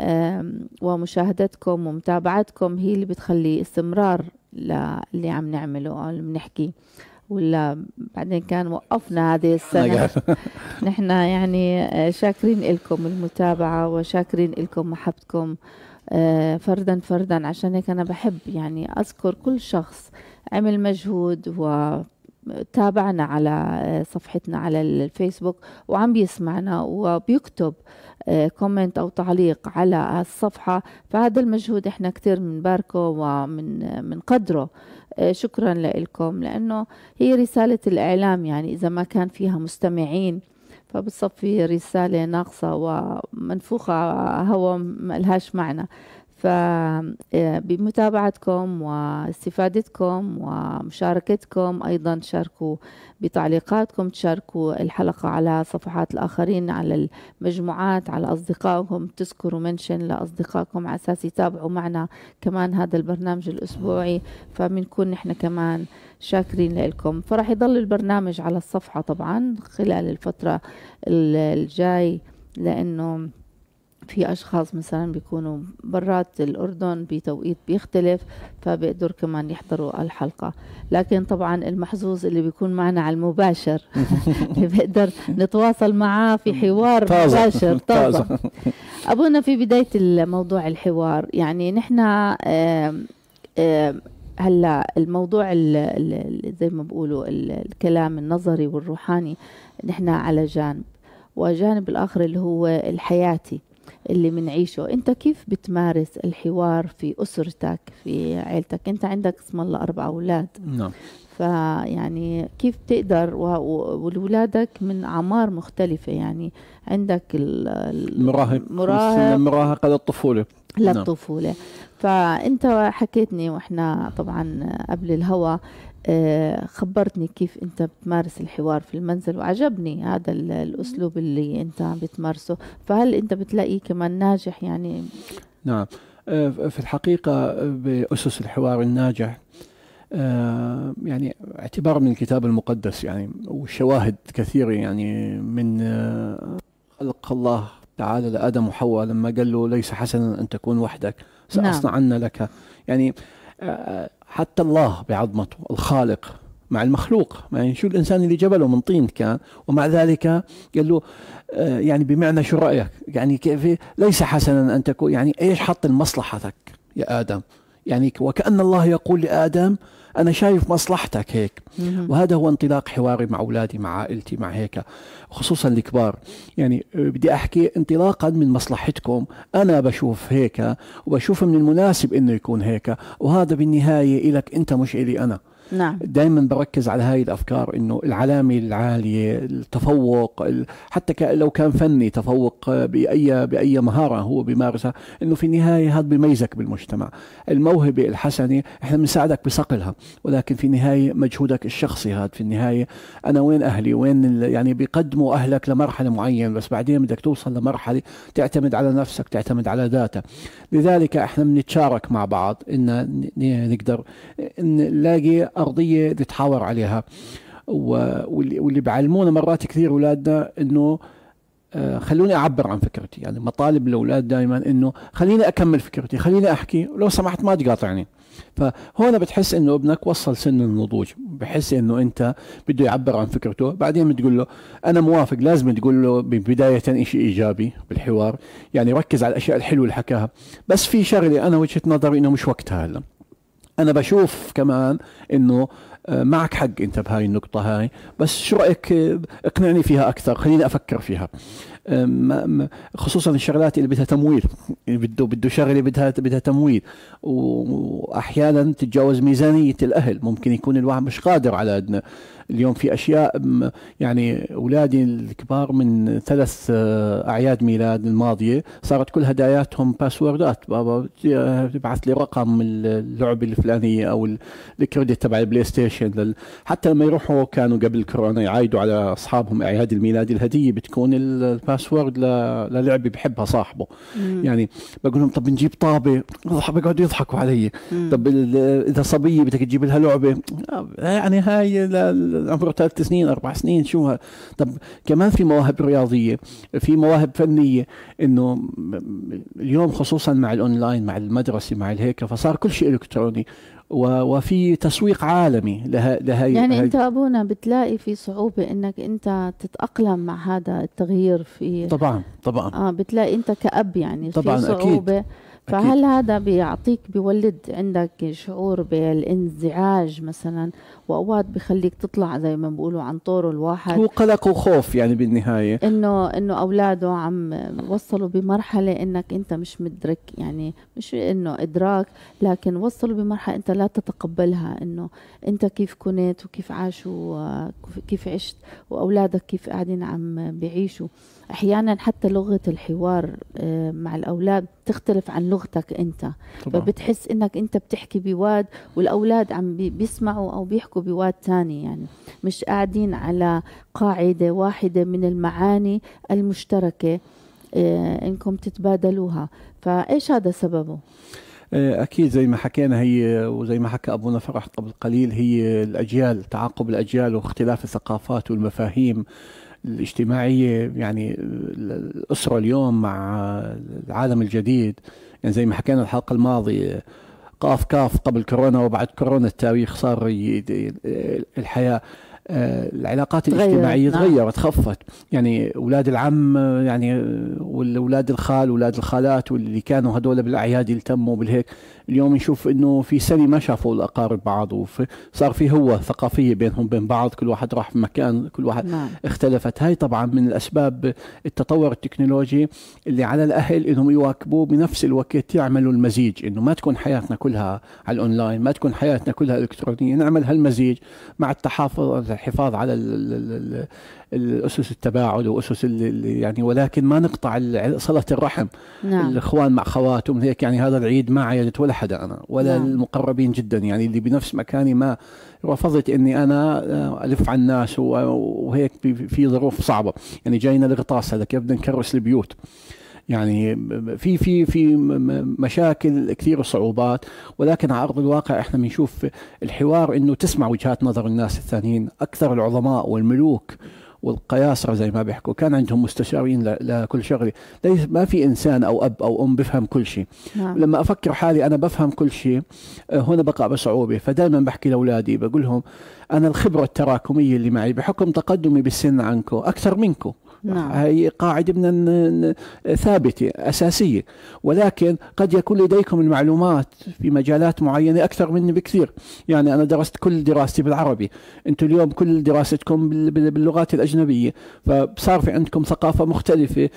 ومشاهدتكم ومتابعتكم هي اللي بتخلي استمرار للي عم نعمله أو اللي بنحكي. ولا بعدين كان وقفنا هذه السنة. نحن يعني آه، شاكرين لكم المتابعة وشاكرين لكم محبتكم آه، فردا فردا. عشان هيك أنا بحب يعني أذكر كل شخص عمل مجهود وتابعنا على آه، صفحتنا على الفيسبوك وعم بيسمعنا وبيكتب. كومنت أو تعليق على الصفحة فهذا المجهود إحنا كتير بنباركه ومن منقدره آه، شكرا لكم لأنه هي رسالة الإعلام يعني إذا ما كان فيها مستمعين فبتصفي رسالة ناقصة ومنفوخة هوا ما لهاش معنى. فبمتابعتكم واستفادتكم ومشاركتكم أيضا تشاركوا بتعليقاتكم تشاركوا الحلقة على صفحات الآخرين على المجموعات على أصدقائكم. تذكروا منشن لأصدقائكم على أساس يتابعوا معنا كمان هذا البرنامج الأسبوعي. فبنكون نحن كمان شاكرين لكم. فرح يضل البرنامج على الصفحة طبعا خلال الفترة الجاي لأنه في أشخاص مثلا بيكونوا برات الأردن بتوقيت بيختلف فبيقدر كمان يحضروا الحلقة. لكن طبعا المحظوظ اللي بيكون معنا على المباشر. بيقدر نتواصل معاه في حوار طازة. مباشر. طازة. أبونا في بداية الموضوع الحوار يعني نحن هلا الموضوع زي ما بقولوا الكلام النظري والروحاني نحن على جانب وجانب الآخر اللي هو الحياتي. اللي بنعيشه انت كيف بتمارس الحوار في أسرتك في عيلتك؟ انت عندك اسم الله أربع أولاد. نعم. فيعني كيف تقدر وولادك من أعمار مختلفة؟ يعني عندك المراهق المراهقه للطفولة. للطفولة. نعم. فأنت حكيتني وإحنا طبعا قبل الهوا آه، خبرتني كيف أنت بتمارس الحوار في المنزل وعجبني هذا الأسلوب اللي أنت عم بتمارسه. فهل أنت بتلاقيه كمان ناجح يعني؟ نعم. آه، في الحقيقة بأسس الحوار الناجح آه، يعني اعتبار من الكتاب المقدس يعني والشواهد كثيرة يعني من خلق الله تعالى لآدم وحواء لما قال له ليس حسنا أن تكون وحدك. سأصنع نعم. لك. يعني حتى الله بعظمته الخالق مع المخلوق. يعني شو الإنسان اللي جبله من طين كان ومع ذلك قال له آه، يعني بمعنى شو رأيك؟ يعني كيف؟ ليس حسنا أن تكون يعني إيش حط لمصلحتك يا آدم؟ يعني وكأن الله يقول لآدم أنا شايف مصلحتك هيك. وهذا هو انطلاق حواري مع أولادي مع عائلتي مع هيك خصوصا الكبار. يعني بدي أحكي انطلاقا من مصلحتكم. أنا بشوف هيك وبشوف من المناسب إنه يكون هيك. وهذا بالنهاية لك أنت مش إلي أنا. نعم. دائما بركز على هاي الأفكار إنه العلامة العالية التفوق حتى لو كان فني تفوق باي بأي مهارة هو بيمارسها إنه في النهايه هذا بيميزك بالمجتمع. الموهبة الحسنة إحنا بنساعدك بصقلها ولكن في النهايه مجهودك الشخصي هذا في النهاية أنا وين أهلي؟ وين يعني بيقدموا أهلك لمرحلة معينة بس بعدين بدك توصل لمرحلة تعتمد على نفسك تعتمد على ذاتك. لذلك إحنا بنتشارك مع بعض إن نقدر نلاقي أرضية نتحاور عليها. واللي بعلمونا مرات كثير أولادنا إنه آه، خلوني أعبر عن فكرتي. يعني مطالب الأولاد دائما إنه خليني أكمل فكرتي خليني أحكي. ولو سمحت ما تقاطعني. فهنا بتحس إنه ابنك وصل سن النضوج. بحس إنه أنت بده يعبر عن فكرته. بعدين بتقول له أنا موافق لازم تقول له بداية شيء إيجابي بالحوار. يعني ركز على الأشياء الحلوة اللي حكاها. بس في شغلة أنا وجهة نظري إنه مش وقتها هلا. أنا بشوف كمان إنه آه، معك حق أنت بهاي النقطة هاي. بس شو رأيك آه، اقنعني فيها أكثر؟ خليني أفكر فيها. خصوصا الشغلات اللي بدها تمويل بده بده شغلة بدها بدها تمويل. واحيانا تتجاوز ميزانية الأهل. ممكن يكون الواحد مش قادر على اليوم في أشياء يعني أولادي الكبار من ثلاث آه، أعياد ميلاد الماضية صارت كل هداياتهم password ات بابا تبعث لي رقم اللعبه الفلانية أو ال credit تبع ال PlayStation حتى لما يروحوا كانوا قبل كورونا يعايدوا على أصحابهم أعياد الميلاد الهدية بتكون ال password للعبه بحبها صاحبه. مم. يعني بقول لهم طب نجيب طابة؟ بيقعدوا يضحكوا علي. مم. طب إذا صبية بدك تجيب لها لعبة؟ يعني هاي عمره ثلاث سنين أربع سنين شو طب كمان في مواهب رياضية في مواهب فنية إنه اليوم خصوصا مع الأونلاين مع المدرسة مع الهيك فصار كل شيء إلكتروني وفي تسويق عالمي لها لها يعني أنت أبونا بتلاقي في صعوبة إنك أنت تتأقلم مع هذا التغيير في طبعا طبعا. آه بتلاقي أنت كأب يعني طبعا في صعوبة. أكيد. فهل هذا بيعطيك بيولد عندك شعور بالانزعاج مثلا؟ وأوقات بخليك تطلع زي ما بيقولوا عن طور الواحد. هو قلق وخوف يعني بالنهاية. إنه إنه أولاده عم وصلوا بمرحلة إنك أنت مش مدرك يعني مش إنه إدراك لكن وصلوا بمرحلة أنت لا تتقبلها إنه أنت كيف كنت وكيف عاشوا كيف عشت وأولادك كيف قاعدين عم بيعيشوا. أحيانا حتى لغة الحوار آه، مع الأولاد تختلف عن لغتك أنت. طبعا. فبتحس إنك أنت بتحكي بواد والأولاد عم بيسمعوا أو بيحكوا بواد تاني يعني. مش قاعدين على قاعدة واحدة من المعاني المشتركة آه، إنكم تتبادلوها. فإيش هذا سببه؟ آه، أكيد زي ما حكينا هي وزي ما حكى أبونا فرح قبل قليل هي الأجيال تعاقب الأجيال واختلاف الثقافات والمفاهيم. الاجتماعية يعني الأسرة اليوم مع العالم الجديد. يعني زي ما حكينا الحلقة الماضية قاف كاف قبل كورونا وبعد كورونا التاريخ صار الحياة آه، العلاقات الاجتماعية نعم. تغيرت خفت. يعني أولاد العم يعني والأولاد الخال واولاد الخالات واللي كانوا هدول بالأعياد يلتموا بالهيك. اليوم نشوف إنه في سنة ما شافوا الأقارب بعض وصار في هو ثقافية بينهم بين بعض كل واحد راح في مكان كل واحد نعم. اختلفت هاي طبعا من الأسباب التطور التكنولوجي اللي على الأهل إنهم يواكبوه بنفس الوقت يعملوا المزيج إنه ما تكون حياتنا كلها على الأونلاين ما تكون حياتنا كلها الكترونيه نعمل هالمزيج مع التحافظ الحفاظ على الأسس التباعد وأسس يعني ولكن ما نقطع صلة الرحم. نعم. الإخوان مع خواتهم هيك يعني هذا العيد ما عيدت ولا حدا أنا ولا نعم. المقربين جدا. يعني اللي بنفس مكاني ما رفضت إني أنا آه، ألف على الناس وهيك في ظروف صعبة. يعني جاينا الغطاس هذا كيف بدنا نكرس البيوت. يعني في في في مشاكل كثير وصعوبات. ولكن على أرض الواقع إحنا بنشوف الحوار إنه تسمع وجهات نظر الناس الثانيين. أكثر العظماء والملوك والقياصرة زي ما بيحكوا. كان عندهم مستشارين لكل شغلة. ليس ما في إنسان أو أب أو أم بفهم كل شيء. نعم. لما أفكر حالي أنا بفهم كل شيء آه، هنا بقع بصعوبة. فدائما بحكي لأولادي بقول لهم أنا الخبرة التراكمية اللي معي بحكم تقدمي بالسن عنكم أكثر منكم نعم. هي قاعدة من ثابتة أساسية. ولكن قد يكون لديكم المعلومات في مجالات معينة أكثر مني بكثير. يعني أنا درست كل دراستي بالعربي. أنتم اليوم كل دراستكم باللغات الأجنبية. فصار في عندكم ثقافة مختلفة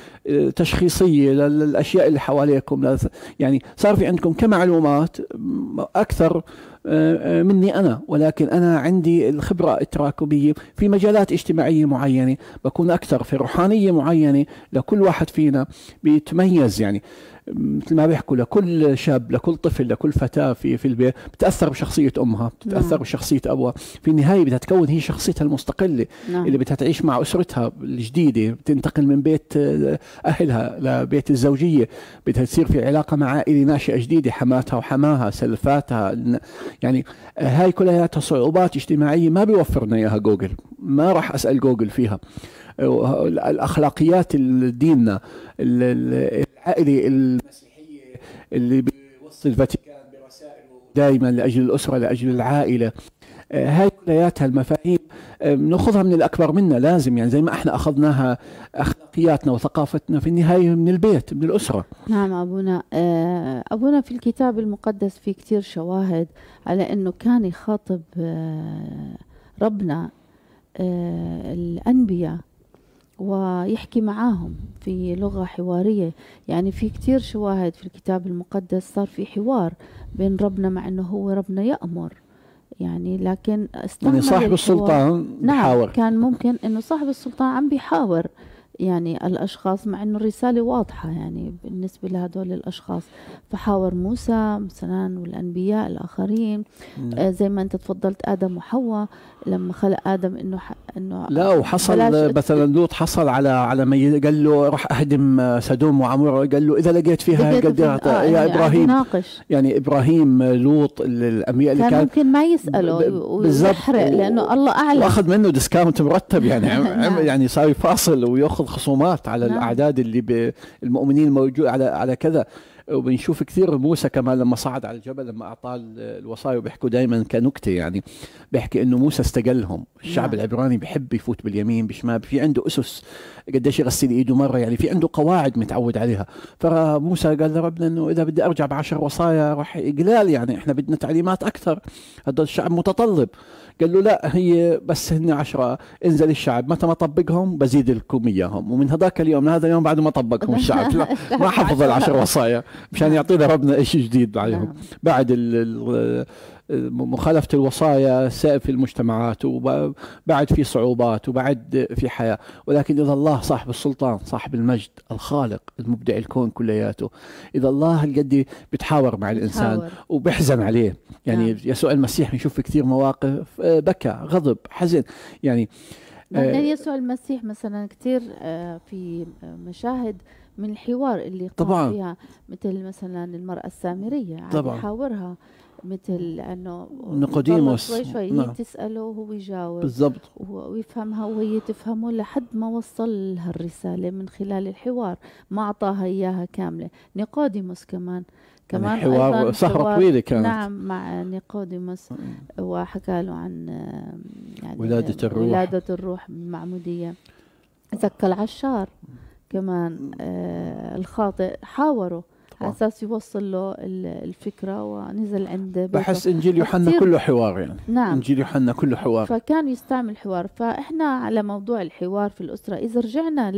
تشخيصية للأشياء اللي حواليكم. يعني صار في عندكم كمعلومات أكثر آه، آه، مني أنا ولكن أنا عندي الخبرة التراكمية في مجالات اجتماعية معينة. بكون أكثر في روحانية معينة لكل واحد فينا بيتميز يعني. مثل ما بيحكوا لكل شاب لكل طفل لكل فتاة في في البيت بتأثر بشخصية أمها بتتأثر نعم. بشخصية أبوها في النهاية بدها تكون هي شخصيتها المستقلة نعم. اللي بدها تعيش مع أسرتها الجديدة بتنتقل من بيت أهلها لبيت الزوجية بدها تصير في علاقة مع عائلة ناشئة جديدة حماتها وحماها سلفاتها يعني هاي كلها صعوبات اجتماعية ما بيوفر لنا إياها جوجل ما راح أسأل جوجل فيها الأخلاقيات ديننا العائله المسيحية اللي بيوصل الفاتيكان برسائله دائما لأجل الأسرة لأجل العائلة. آه، هاي كلياتها المفاهيم آه، نأخذها من الأكبر منا لازم يعني زي ما إحنا أخذناها أخلاقياتنا وثقافتنا في النهاية من البيت من الأسرة. نعم أبونا. آه، أبونا في الكتاب المقدس في كثير شواهد على إنه كان يخاطب ربنا الأنبياء. ويحكي معاهم في لغة حوارية. يعني في كتير شواهد في الكتاب المقدس صار في حوار بين ربنا مع أنه هو ربنا يأمر. يعني لكن استعمل يعني صاحب السلطان نعم بحاور. كان ممكن أنه صاحب السلطان عم بيحاور. يعني الأشخاص مع أنه الرسالة واضحة. يعني بالنسبة لهدول الأشخاص فحاور موسى مثلا والأنبياء الآخرين. نعم. آه زي ما أنت تفضلت آدم وحواء. لما خلق آدم إنه إنه لا وحصل مثلا لوط حصل على على ما قال له راح أهدم سدوم وعمورة قال له إذا لقيت فيها قد آه يا يعني إبراهيم ناقش. يعني إبراهيم لوط الأنبياء اللي كان ممكن ما يسأله ويحرق لأنه الله أعلم وأخذ منه ديسكاونت مرتب يعني نعم. يعني صار يفاصل ويأخذ خصومات على نعم. الأعداد اللي المؤمنين موجود على على كذا وبنشوف كثير موسى كمان لما صعد على الجبل لما أعطاه الوصايا وبيحكوا دائما كنكتة يعني بيحكي إنه موسى استقلهم. الشعب نعم. العبراني بحب يفوت باليمين بشمال في عنده أسس قديش يغسل إيده مرة يعني في عنده قواعد متعود عليها. فموسى قال لربنا إنه إذا بدي أرجع بعشر وصايا راح قلال يعني إحنا بدنا تعليمات أكثر. هذا الشعب متطلب. قال له لا هي بس هن عشرة انزل الشعب. متى ما طبقهم بزيد لكم إياهم. ومن هذاك اليوم لهذا اليوم بعد ما طبقهم الشعب. لا ما حفظ العشر وصايا. مشان يعطينا ربنا شيء جديد عليهم. نعم. بعد مخالفة الوصايا في المجتمعات وبعد في صعوبات وبعد في حياة. ولكن إذا الله صاحب السلطان صاحب المجد الخالق المبدع الكون كلياته إذا الله هالقد بيتحاور مع الإنسان وبيحزن عليه. يعني نعم. يسوع المسيح بنشوف كثير مواقف آه، بكى غضب حزن. يعني بعدين آه، يسوع المسيح مثلا كثير آه، في مشاهد من الحوار اللي طبعا. فيها مثل مثلا المرأة السامرية طبعا. يحاورها. مثل أنه نيقوديموس. شوي شوي نعم. هي تساله وهو يجاوب بالضبط. ويفهمها وهي تفهمه لحد ما وصل لها الرسالة من خلال الحوار. ما أعطاها إياها كاملة. نيقوديموس كمان. كمان يعني حوار سهرة طويلة كانت. نعم مع نيقوديموس. وحكى له عن يعني ولادة الروح. ولادة الروح بالمعمودية زكى العشار كمان آه الخاطئ حاوروا على أساس يوصل له الفكرة ونزل عند بحس إنجيل يوحنا كله حوار يعني. نعم. إنجيل يوحنا كله حوار. فكان يستعمل حوار. فإحنا على موضوع الحوار في الأسرة إذا رجعنا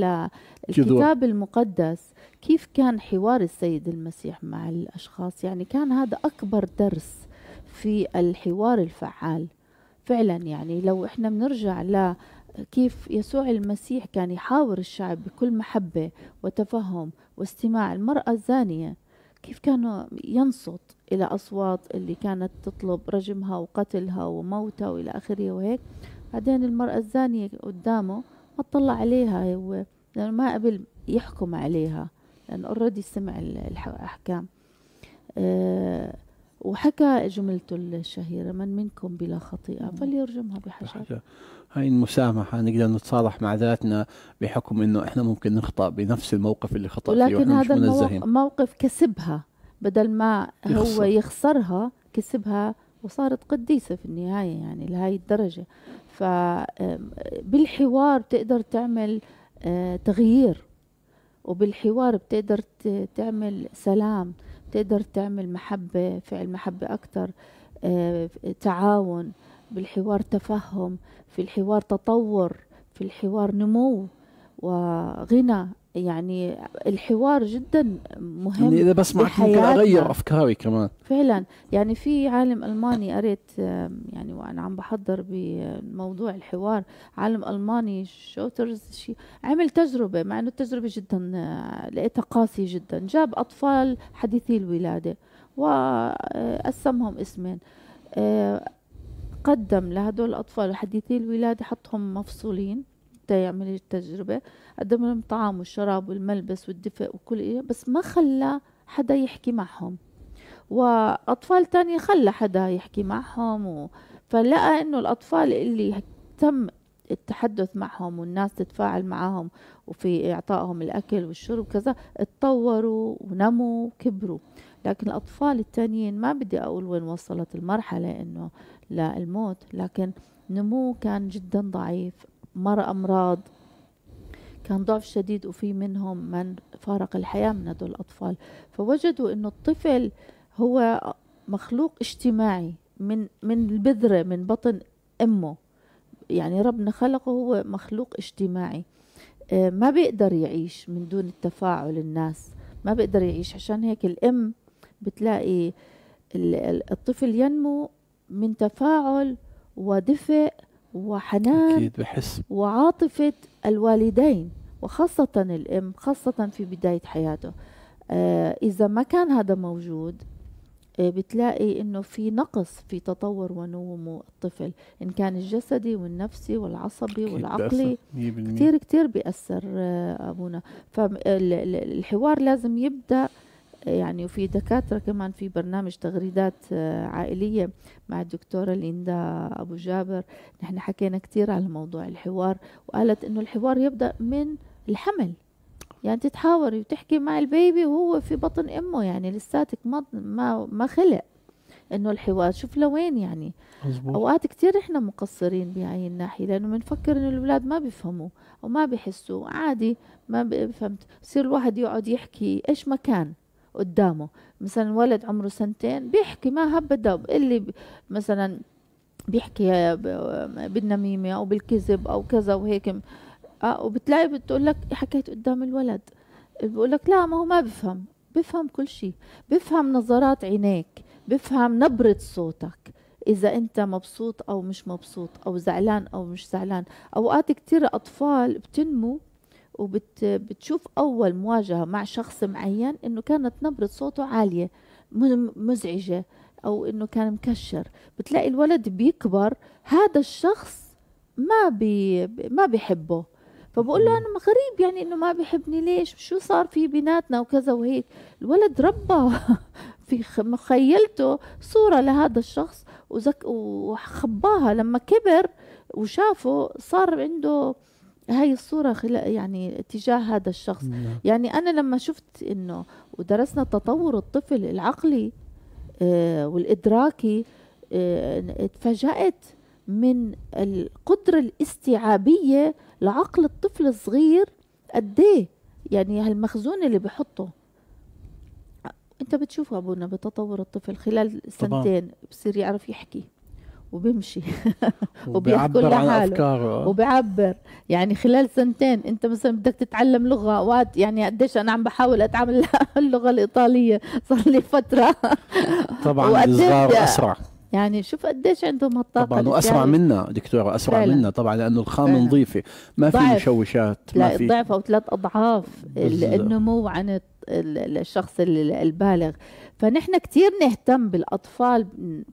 للكتاب المقدس كيف كان حوار السيد المسيح مع الأشخاص؟ يعني كان هذا أكبر درس في الحوار الفعال. فعلا يعني لو إحنا بنرجع ل كيف يسوع المسيح كان يحاور الشعب بكل محبة وتفهم واستماع المرأة الزانية. كيف كان ينصت إلى أصوات اللي كانت تطلب رجمها وقتلها وموتها وإلى آخره وهيك؟ بعدين المرأة الزانية قدامه ما طلع عليها هو لأنه ما قبل يحكم عليها لأنه اوريدي سمع الأحكام. أه وحكى جملته الشهيرة من منكم بلا خطيئة فليرجمها بحجر. هاي المسامحة نقدر نتصالح مع ذاتنا بحكم إنه إحنا ممكن نخطأ بنفس الموقف اللي خطأ فيه ولكن هذا الموقف كسبها بدل ما يخسر. هو يخسرها كسبها وصارت قديسة في النهاية يعني لهي الدرجة. فبالحوار بتقدر تعمل آه، تغيير وبالحوار بتقدر تعمل سلام بتقدر تعمل محبة فعل محبة أكتر آه، تعاون. بالحوار تفهم في الحوار تطور في الحوار نمو وغنى. يعني الحوار جدا مهم يعني إذا بس معك ممكن أغير أفكاري كمان. فعلا. يعني في عالم ألماني قريت يعني وأنا عم بحضر بموضوع الحوار عالم ألماني شوترز شي. عمل تجربة مع إنه التجربة جدا آه، لقيتها قاسية جدا. جاب أطفال حديثي الولادة وقسمهم اسمين. آه، قدم لهدول الأطفال حديثي الولادة حطهم مفصولين تا يعمل التجربة. قدم لهم الطعام والشراب والملبس والدفء وكل إيه بس ما خلى حدا يحكي معهم. وأطفال تانية خلى حدا يحكي معهم و... فلقى إنه الأطفال اللي تم التحدث معهم والناس تتفاعل معهم وفي إعطائهم الأكل والشرب كذا اتطوروا ونموا وكبروا. لكن الأطفال التانيين ما بدي أقول وين وصلت المرحلة إنه للموت لكن نمو كان جدا ضعيف. مر أمراض كان ضعف شديد وفي منهم من فارق الحياة من هدول الأطفال. فوجدوا أنه الطفل هو مخلوق اجتماعي من من البذرة من بطن أمه. يعني ربنا خلقه هو مخلوق اجتماعي. آه، ما بيقدر يعيش من دون التفاعل الناس. ما بيقدر يعيش. عشان هيك الأم بتلاقي الطفل ينمو من تفاعل ودفء وحنان أكيد بحس. وعاطفة الوالدين وخاصة الأم خاصة في بداية حياته. آه إذا ما كان هذا موجود آه بتلاقي إنه في نقص في تطور ونمو الطفل إن كان الجسدي والنفسي والعصبي والعقلي. كثير كثير بيأثر آه أبونا. فالحوار لازم يبدأ يعني وفي دكاترة كمان في برنامج تغريدات آه، عائلية مع الدكتورة ليندا أبو جابر. نحن حكينا كثير على موضوع الحوار وقالت إنه الحوار يبدأ من الحمل. يعني تتحاوري وتحكي مع البيبي وهو في بطن أمه يعني لساتك ما ما ما خلق إنه الحوار. شوف لوين يعني. مزبوط. أوقات كثير إحنا مقصرين بهاي الناحية لأنه بنفكر إنه الأولاد ما بيفهموا أو ما بيحسوا. عادي ما بفهمت يصير الواحد يقعد يحكي إيش ما كان. قدامه. مثلا ولد عمره سنتين بيحكي ما هبدا اللي مثلا بيحكي بالنميمة أو بالكذب أو كذا وهيك. آه وبتلاقي بتقول لك حكيت قدام الولد. بقول لك لا ما هو ما بفهم. بفهم كل شيء بفهم نظرات عينيك. بفهم نبرة صوتك. إذا أنت مبسوط أو مش مبسوط أو زعلان أو مش زعلان. أوقات كتير أطفال بتنمو وبتشوف أول مواجهة مع شخص معين إنه كانت نبرة صوته عالية مزعجة أو إنه كان مكشر. بتلاقي الولد بيكبر هذا الشخص ما بي ما بيحبه. فبقول له أنا غريب يعني إنه ما بيحبني ليش؟ شو صار في بيناتنا وكذا وهيك؟ الولد ربى في مخيلته صورة لهذا الشخص وزك وخباها. لما كبر وشافه صار عنده هاي الصورة خلا يعني تجاه هذا الشخص. نعم. يعني أنا لما شفت إنه ودرسنا تطور الطفل العقلي آه والإدراكي آه اتفاجأت من القدرة الاستيعابية لعقل الطفل الصغير قديه يعني هالمخزون اللي بحطه. أنت بتشوف أبونا بتطور الطفل خلال سنتين بصير يعرف يحكي. وبيمشي. وبيعبر عن أفكاره. وبيعبر. يعني خلال سنتين أنت مثلا بدك تتعلم لغة وقت يعني قديش أنا عم بحاول أتعامل اللغة الإيطالية. صار لي فترة. طبعا الصغار أسرع. يعني شوف قديش عندهم هالطاقه طبعا وأسرع منا دكتورة اسرع فعلا. منا طبعا لأنه الخامه نظيفة. ما في مشوشات ما في ضعف أو ثلاث أضعاف النمو عن الشخص البالغ. فنحن كثير نهتم بالأطفال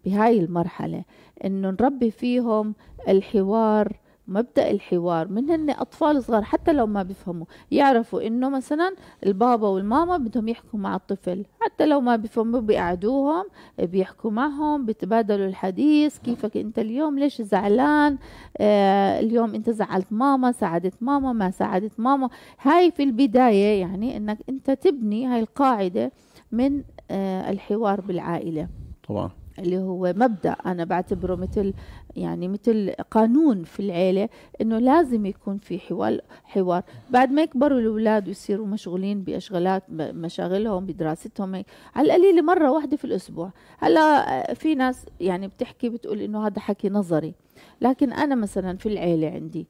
بهاي المرحلة إنه نربي فيهم الحوار مبدأ الحوار من هن أطفال صغار حتى لو ما بيفهموا يعرفوا إنه مثلا البابا والماما بدهم يحكوا مع الطفل. حتى لو ما بيفهموا بيقعدوهم بيحكوا معهم بيتبادلوا الحديث. كيفك أنت اليوم؟ ليش زعلان؟ آه اليوم أنت زعلت ماما ساعدت ماما ما ساعدت ماما. هاي في البداية يعني إنك أنت تبني هاي القاعدة من آه الحوار بالعائلة. طبعا. اللي هو مبدأ. أنا بعتبره مثل يعني مثل قانون في العيلة إنه لازم يكون في حوار حوار. بعد ما يكبروا الأولاد ويصيروا مشغولين بأشغالات مشاغلهم بدراستهم على القليله مرة واحدة في الأسبوع. هلا في ناس يعني بتحكي بتقول إنه هذا حكي نظري. لكن أنا مثلا في العيلة عندي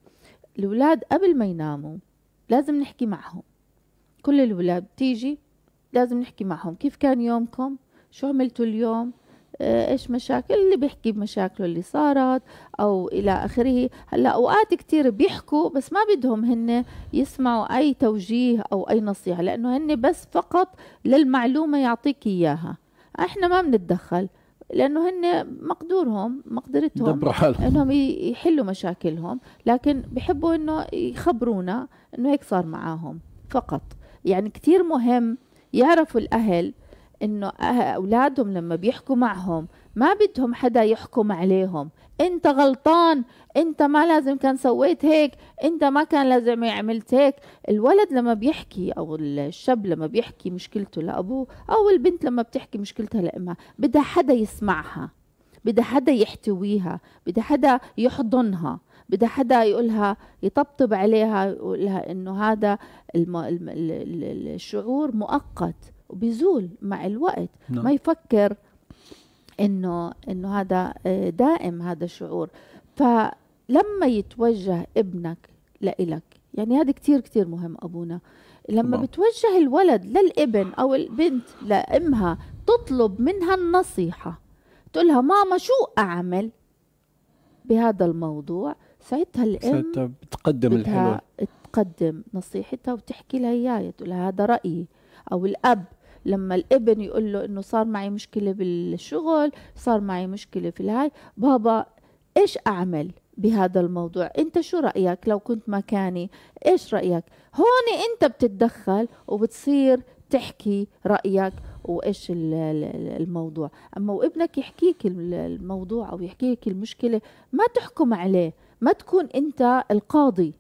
الأولاد قبل ما يناموا لازم نحكي معهم. كل الأولاد تيجي لازم نحكي معهم. كيف كان يومكم؟ شو عملتوا اليوم؟ آه، إيش مشاكل؟ اللي بيحكي بمشاكله اللي صارت أو إلى آخره. هلأ أوقات كتير بيحكوا بس ما بدهم هن يسمعوا أي توجيه أو أي نصيحة لأنه هن بس فقط للمعلومة يعطيك إياها. إحنا ما بنتدخل لأنه هن مقدورهم مقدرتهم إنهم يحلوا مشاكلهم لكن بحبوا إنه يخبرونا إنه هيك صار معاهم فقط. يعني كتير مهم يعرفوا الأهل إنه أولادهم لما بيحكوا معهم ما بدهم حدا يحكم عليهم. إنت غلطان إنت ما لازم كان سويت هيك إنت ما كان لازم عملت هيك. الولد لما بيحكي أو الشاب لما بيحكي مشكلته لأبوه أو البنت لما بتحكي مشكلتها لإمها بدها حدا يسمعها بدها حدا يحتويها بدها حدا يحضنها بدها حدا يقولها يطبطب عليها يقولها إنه هذا الشعور مؤقت. وبيزول مع الوقت. نعم. ما يفكر إنه إنه هذا آه، دائم هذا الشعور فلما يتوجه ابنك لإلك يعني هذا كتير كتير مهم أبونا. لما طبعا. بتوجه الولد للإبن أو البنت لأمها تطلب منها النصيحة. تقولها ماما شو أعمل بهذا الموضوع؟ ساعتها الأم ست- بتقدم الحلول. تقدم نصيحتها وتحكي لها إياها. تقول لها هذا رأيي. أو الأب لما الابن يقول له إنه صار معي مشكلة بالشغل صار معي مشكلة في الهاي بابا إيش أعمل بهذا الموضوع؟ أنت شو رأيك؟ لو كنت مكاني إيش رأيك؟ هون أنت بتتدخل وبتصير تحكي رأيك وإيش ال- ال- الموضوع. أما وابنك يحكيك ال- الموضوع أو يحكيك المشكلة ما تحكم عليه ما تكون أنت القاضي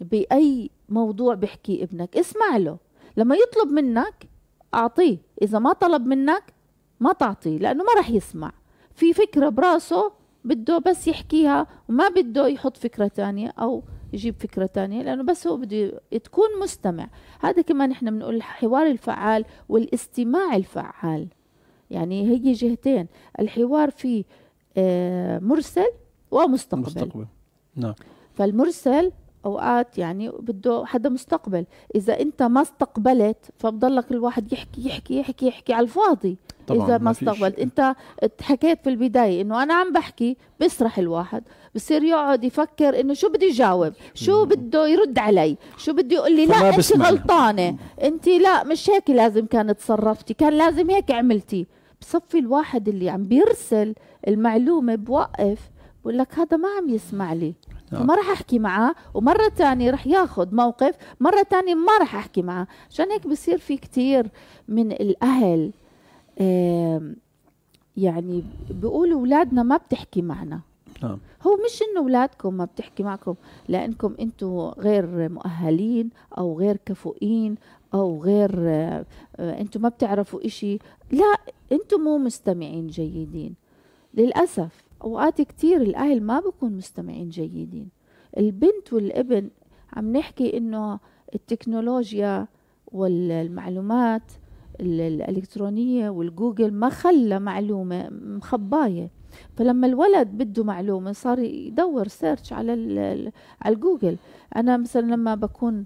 بأي موضوع بيحكي ابنك. اسمع له. لما يطلب منك أعطيه إذا ما طلب منك ما تعطيه لأنه ما راح يسمع. في فكرة براسه بده بس يحكيها وما بده يحط فكرة تانية أو يجيب فكرة تانية لأنه بس هو بده تكون مستمع. هذا كمان إحنا بنقول الحوار الفعال والاستماع الفعال. يعني هي جهتين الحوار فيه آه، مرسل ومستقبل. مستقبل. نعم. فالمرسل أوقات يعني بده حدا مستقبل. إذا أنت ما استقبلت فبضلك الواحد يحكي يحكي يحكي يحكي على الفاضي. طبعا إذا ما استقبلت أنت حكيت في البداية إنه أنا عم بحكي بيسرح الواحد. بصير يقعد يفكر إنه شو بده يجاوب؟ شو بده يرد علي؟ شو بده يقول لي؟ لا أنت. غلطانة. أنت لا مش هيك لازم كانت تصرفتي كان لازم هيك عملتي. بصفي الواحد اللي عم بيرسل المعلومة بوقف بقول لك هذا ما عم يسمع لي. نعم. فما راح أحكي معاه ومرة تانية راح ياخذ موقف مرة تانية ما راح أحكي معاه. عشان هيك بصير في كتير من الأهل يعني بيقولوا أولادنا ما بتحكي معنا. نعم. هو مش إنه أولادكم ما بتحكي معكم لأنكم أنتم غير مؤهلين أو غير كفؤين أو غير آه، أنتم ما بتعرفوا إشي. لا أنتم مو مستمعين جيدين. للأسف. أوقات كتير الأهل ما بكون مستمعين جيدين. البنت والابن عم نحكي إنه التكنولوجيا والمعلومات ال- الإلكترونية والجوجل ما خلى معلومة مخباية. فلما الولد بده معلومة صار يدور search على على الجوجل أنا مثلا لما بكون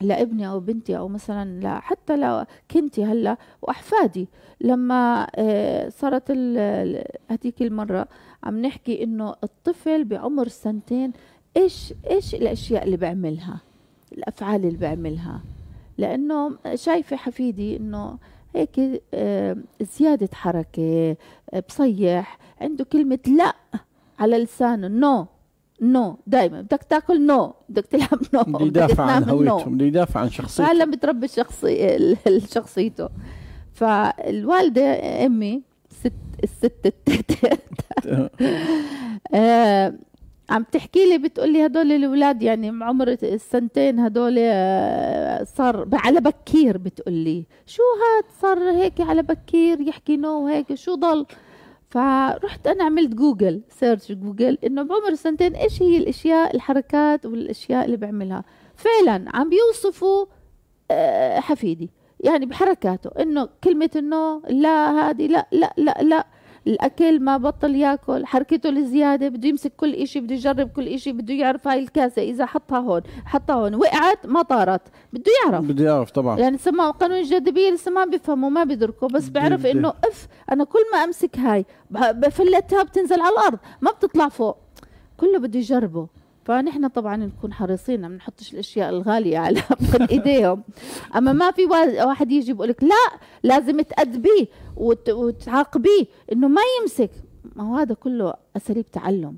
لابني أو بنتي أو مثلا لا حتى لو كنتي هلأ وأحفادي. لما آه، صارت هذيك المرة عم نحكي إنه الطفل بعمر سنتين إيش إيش الأشياء اللي بيعملها الأفعال اللي بيعملها لأنه شايفة حفيدي إنه هيك آه، زيادة حركة آه، بصيح عنده كلمة لا على لسانه no no دائما بدك تاكل no بدك تلعب no بده بدك يدافع عن تنام no. هويته بده يدافع عن شخصيته. فعلا بتربي الشخصي ال- ال- شخصيته. فالوالدة أمي ست الست التيتة آه عم تحكي لي بتقول لي هدول الأولاد يعني عمر السنتين هدول آه، صار على بكير بتقول لي. شو هاد صار هيك على بكير يحكي no هيك شو ضل؟ فرحت أنا عملت Google search Google إنه بعمر سنتين إيش هي الأشياء الحركات والأشياء اللي بعملها. فعلا عم بيوصفوا آه، حفيدي. يعني بحركاته إنه كلمة إنه لا هذه لا لا لا لا. الأكل ما بطل ياكل حركته الزيادة بده يمسك كل إشي بده يجرب كل إشي بده يعرف هاي الكاسة إذا حطها هون حطها هون وقعت ما طارت بده يعرف. بده يعرف طبعا. يعني سماه قانون الجاذبية لسه ما بيفهموا ما بيدركوا بس بيعرف. إنه أف أنا كل ما أمسك هاي بفلتها بتنزل على الأرض ما بتطلع فوق. كله بده يجربه. فنحن طبعا نكون حريصين ما بنحطش الأشياء الغالية على إيديهم. أما ما في وا- واحد يجي بيقول لك لا لازم تأدبيه وت- وتعاقبيه إنه ما يمسك. ما هو هذا كله أساليب تعلم.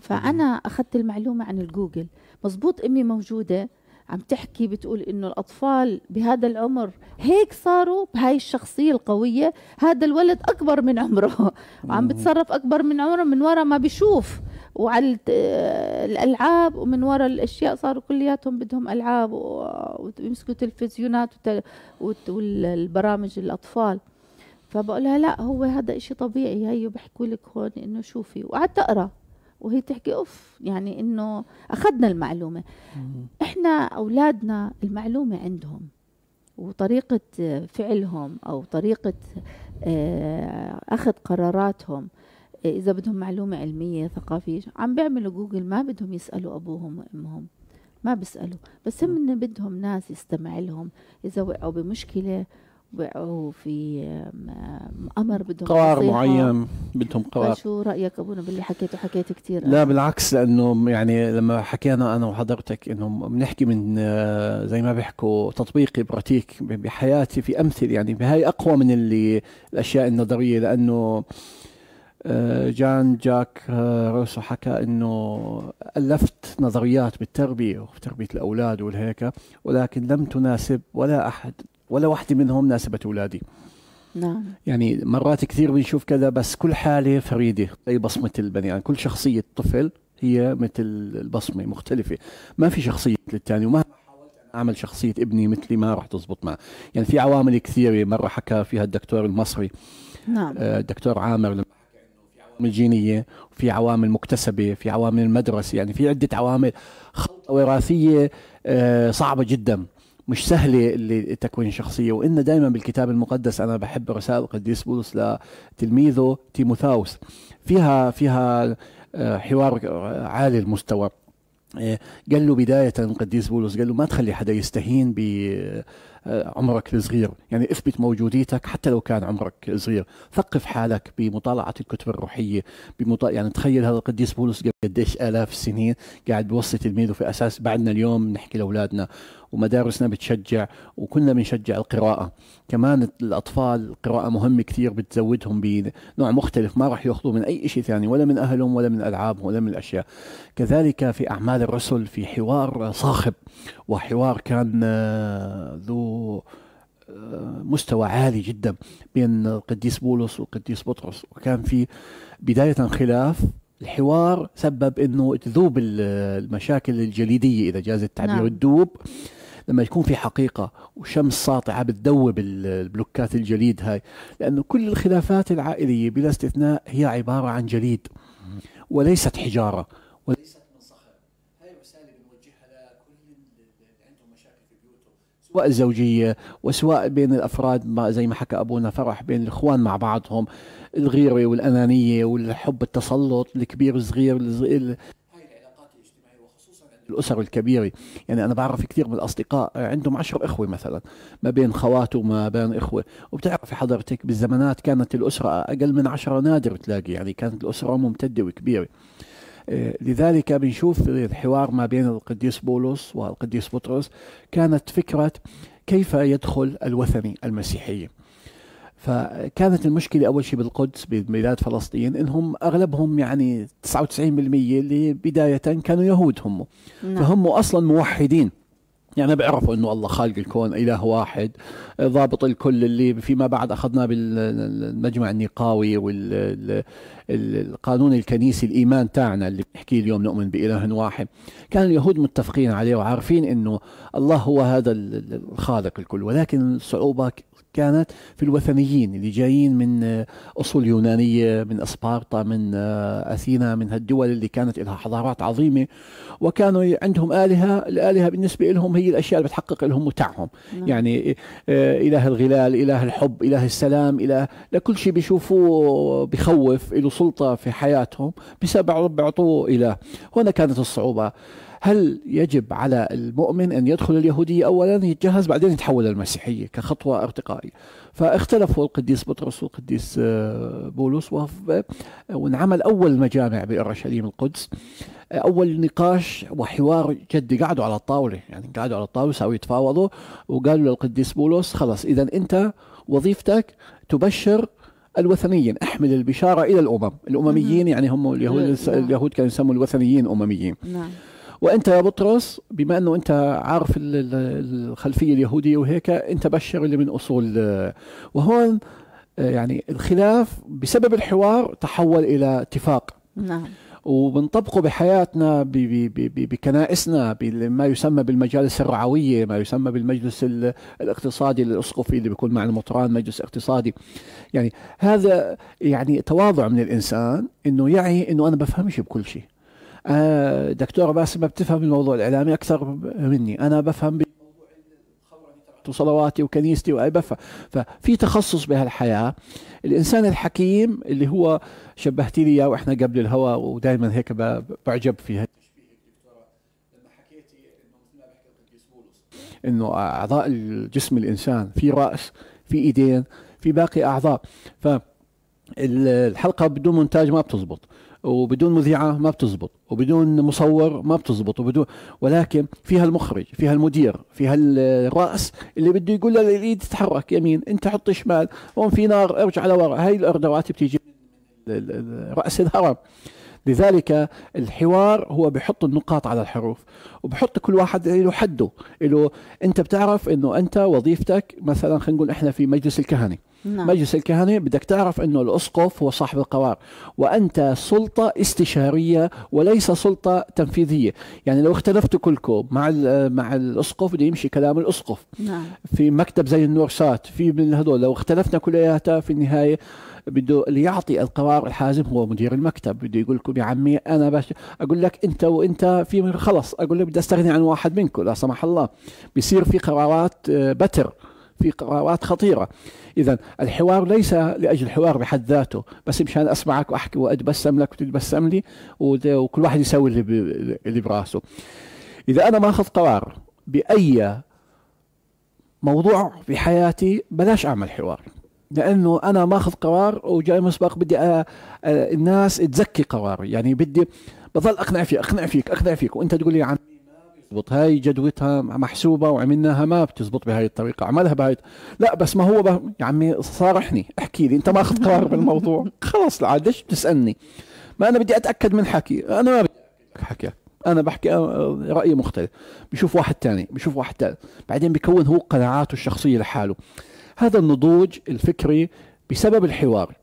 فأنا أخذت المعلومة عن الجوجل. مزبوط أمي موجودة عم تحكي بتقول إنه الأطفال بهذا العمر هيك صاروا بهاي الشخصية القوية. هذا الولد أكبر من عمره. وعم بتصرف أكبر من عمره من ورا ما بيشوف. وعلى الألعاب ومن ورا الأشياء صاروا كلياتهم بدهم ألعاب ويمسكوا تلفزيونات والبرامج الأطفال. فبقول لها لا هو هذا إشي طبيعي هيو بحكوا لك هون إنه شوفي. وقعدت أقرأ وهي تحكي أوف يعني إنه أخذنا المعلومة. إحنا أولادنا المعلومة عندهم وطريقة فعلهم أو طريقة آه، أخذ قراراتهم. إذا بدهم معلومة علمية ثقافية عم بيعملوا جوجل ما بدهم يسألوا أبوهم وأمهم ما بيسألوا. بس هم إن بدهم ناس يستمع لهم. إذا وقعوا بمشكلة وقعوا في أمر بدهم قرار. معين بدهم قرار. شو رأيك أبونا باللي حكيته حكيت كثير لا بالعكس لأنه يعني لما حكينا أنا وحضرتك إنه بنحكي من آه، زي ما بيحكوا تطبيقي براتيك بحياتي في امثل يعني بهاي أقوى من اللي الأشياء النظرية لأنه جان جاك آه، روسو حكى إنه ألفت نظريات بالتربية وفي تربية الأولاد والهيك ولكن لم تناسب ولا أحد ولا واحدة منهم ناسبت أولادي. نعم. يعني مرات كثير بنشوف كذا بس كل حالة فريدة زي بصمة البني يعني كل شخصية طفل هي مثل البصمة مختلفة. ما في شخصية مثل الثاني وما أعمل شخصية ابني مثلي ما راح تزبط معه. يعني في عوامل كثيرة مرة حكى فيها الدكتور المصري. نعم. آه، الدكتور عامر لما جينية وفي عوامل مكتسبة في عوامل المدرسة يعني في عدة عوامل خلطة وراثية آه، صعبة جدا. مش سهلة اللي تكوين شخصية وإن دائما بالكتاب المقدس أنا بحب رسائل القديس بولس لتلميذه تيموثاوس. فيها فيها آه، حوار آه، عالي المستوى. قال له بداية القديس بولس قال له ما تخلي حدا يستهين بعمرك الصغير. يعني اثبت موجوديتك حتى لو كان عمرك صغير. ثقف حالك بمطالعة الكتب الروحية بمطا... يعني تخيل هذا القديس بولس قديش آلاف السنين قاعد بيوصي تلميذه في أساس بعدنا اليوم نحكي لأولادنا. ومدارسنا بتشجع وكنا بنشجع القراءة. كمان الأطفال القراءة مهمة كثير بتزودهم بنوع مختلف ما راح ياخذوه من أي شيء ثاني ولا من أهلهم ولا من ألعابهم ولا من الأشياء. كذلك في أعمال الرسل في حوار صاخب وحوار كان آه، ذو مستوى عالي جدا بين القديس بولس والقديس بطرس. وكان في بداية خلاف. الحوار سبب إنه تذوب ال- المشاكل الجليدية إذا جاز التعبير نعم. تذوب لما يكون في حقيقة وشمس ساطعة بتذوب ال- ال block ات الجليد هاي. لأنه كل الخلافات العائلية بلا استثناء هي عبارة عن جليد. وليست حجارة. وليست من صخر هاي رساله بنوجهها لكل اللي عندهم مشاكل في بيوتهم سواء الزوجية وسواء بين الأفراد ما- زي ما حكى أبونا فرح بين الإخوان مع بعضهم الغيرة والأنانية والحب التسلط الكبير الصغير الز- ال- هاي العلاقات الاجتماعية وخصوصا عند الأسر الكبيرة. يعني أنا بعرف كثير من الأصدقاء عندهم عشر إخوة مثلا ما بين خواته وما بين إخوة. وبتعرفي حضرتك بالزمانات كانت الأسرة أقل من عشرة نادر تلاقي يعني كانت الأسرة ممتدة وكبيرة. لذلك بنشوف الحوار ما بين القديس بولس والقديس بطرس كانت فكرة كيف يدخل الوثني المسيحية فكانت المشكلة أول شيء بالقدس ببلاد فلسطين إنهم أغلبهم يعني 99% اللي بداية كانوا يهود هم. نعم. فهم أصلا موحدين. يعني بيعرفوا إنه الله خالق الكون إله واحد ضابط الكل اللي فيما بعد أخذناه بالمجمع النقاوي والقانون الكنيسي الإيمان تاعنا اللي بنحكيه اليوم نؤمن بإله واحد. كان اليهود متفقين عليه وعارفين إنه الله هو هذا ال- الخالق الكل ولكن الصعوبه كانت في الوثنيين اللي جايين من أصول يونانية من اسبارتا من أثينا من هالدول اللي كانت لها حضارات عظيمة. وكانوا عندهم آلهة الآلهة بالنسبة لهم هي الأشياء اللي بتحقق لهم متعهم نعم. يعني آه، إله الغلال إله الحب إله السلام إله لكل شيء بيشوفوه بخوف له سلطة في حياتهم بسبب بيعطوه إله. هنا كانت الصعوبة. هل يجب على المؤمن أن يدخل اليهوديه اولا؟ يتجهز بعدين يتحول للمسيحيه كخطوة أرتقائية. فاختلفوا القديس بطرس والقديس آه، بولس وانعمل أول مجامع باورشليم القدس. أول نقاش وحوار جدي قعدوا على الطاولة يعني قعدوا على الطاولة سووا يتفاوضوا وقالوا للقديس بولس خلاص اذا أنت وظيفتك تبشر الوثنيين أحمل البشارة إلى الأمم. الأمميين يعني هم اليهود. اليهود كانوا يسموا الوثنيين أمميين. نعم. وأنت يا بطرس بما أنه أنت عارف ال- ال- الخلفية اليهودية وهيك أنت بشر اللي من أصول آه، وهون آه، يعني الخلاف بسبب الحوار تحول إلى اتفاق. نعم. وبنطبقه بحياتنا بكنائسنا بما يسمى بالمجالس الرعوية ما يسمى بالمجلس ال- الاقتصادي الأسقفي اللي بيكون مع المطران مجلس اقتصادي. يعني هذا يعني تواضع من الإنسان إنه يعي إنه أنا بفهمش بكل شيء. آه دكتورة باسم ما بتفهم الموضوع الإعلامي أكثر مني. أنا بفهم بموضوع صلواتي وكنيستي بفهم. ففي تخصص بهالحياة. الإنسان الحكيم اللي هو شبهتي لي إياه وإحنا قبل الهواء ودائما هيك بعجب في هالتشبيه. دكتورة لما حكيتي إنه انه أعضاء الجسم الإنسان في رأس في إيدين في باقي أعضاء. ف الحلقة بدون مونتاج ما بتزبط. وبدون مذيعة ما بتزبط وبدون مصور ما بتزبط وبدون ولكن فيها المخرج فيها المدير فيها الرأس اللي بده يقول للايد تتحرك يمين أنت حط شمال هون في نار ارجع لورا. هاي الأردوات بتيجي رأس الهرم. لذلك الحوار هو بحط النقاط على الحروف وبحط كل واحد له حده له أنت بتعرف إنه أنت وظيفتك مثلا خلينا نقول إحنا في مجلس الكهنة نعم. مجلس الكهنة بدك تعرف أنه الأسقف هو صاحب القرار وأنت سلطة استشارية وليس سلطة تنفيذية يعني لو اختلفتوا كلكم مع مع الأسقف بده يمشي كلام الأسقف نعم. في مكتب زي النورسات في من هذول لو اختلفنا كلياتها في النهاية بده اللي يعطي القرار الحازم هو مدير المكتب بده يقول لكم يا عمي أنا باش أقول لك أنت وأنت في خلص أقول لك بدي أستغني عن واحد منكم لا سمح الله بيصير في قرارات آه، بتر في قرارات خطيرة. إذا الحوار ليس لأجل الحوار بحد ذاته بس مشان أسمعك وأحكي وأتبسم لك وتتبسم لي وكل واحد يسوي اللي, اللي براسه. إذا أنا ماخذ قرار بأي موضوع في حياتي بلاش أعمل حوار لأنه أنا ماخذ قرار وجاي مسبق بدي أ... الناس تزكي قراري. يعني بدي بضل أقنع فيك أقنع فيك أقنع فيك. وأنت تقول لي عن بتزبط. هاي جدوتها محسوبة وعملناها ما بتزبط بهاي الطريقة. عملها بهاي لا بس ما هو به... يا عمي صارحني. احكي لي انت ماخذ قرار بالموضوع. خلص عاد ليش بتسألني؟ ما أنا بدي أتأكد من حكي. أنا ما بدي حكي. أنا بحكي رأيي مختلف. بشوف واحد تاني بشوف واحد تاني. بعدين بيكون هو قناعاته الشخصية لحاله. هذا النضوج الفكري بسبب الحوار.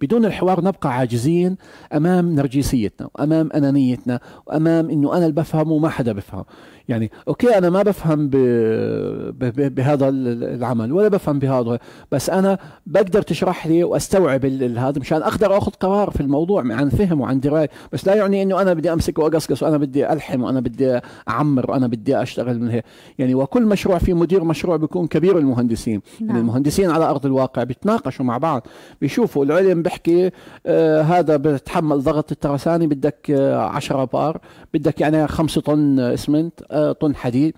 بدون الحوار نبقى عاجزين أمام نرجسيتنا وأمام أنانيتنا وأمام إنه أنا اللي بفهم وما حدا بفهم. يعني أوكي أنا ما بفهم ب... ب... بهذا العمل ولا بفهم بهذا بس أنا بقدر تشرح لي وأستوعب هذا مشان أقدر آخذ قرار في الموضوع عن فهم وعن دراية. بس لا يعني إنه أنا بدي أمسك وأقصقص وأنا بدي ألحم وأنا بدي أعمر وأنا بدي أشتغل من هيك. يعني وكل مشروع في مدير مشروع بيكون كبير المهندسين. نعم. يعني المهندسين على أرض الواقع بيتناقشوا مع بعض بيشوفوا العلم بيحكي آه هذا بتحمل ضغط الترساني بدك آه 10 بار بدك يعني 5 طن اسمنت آه طن حديد.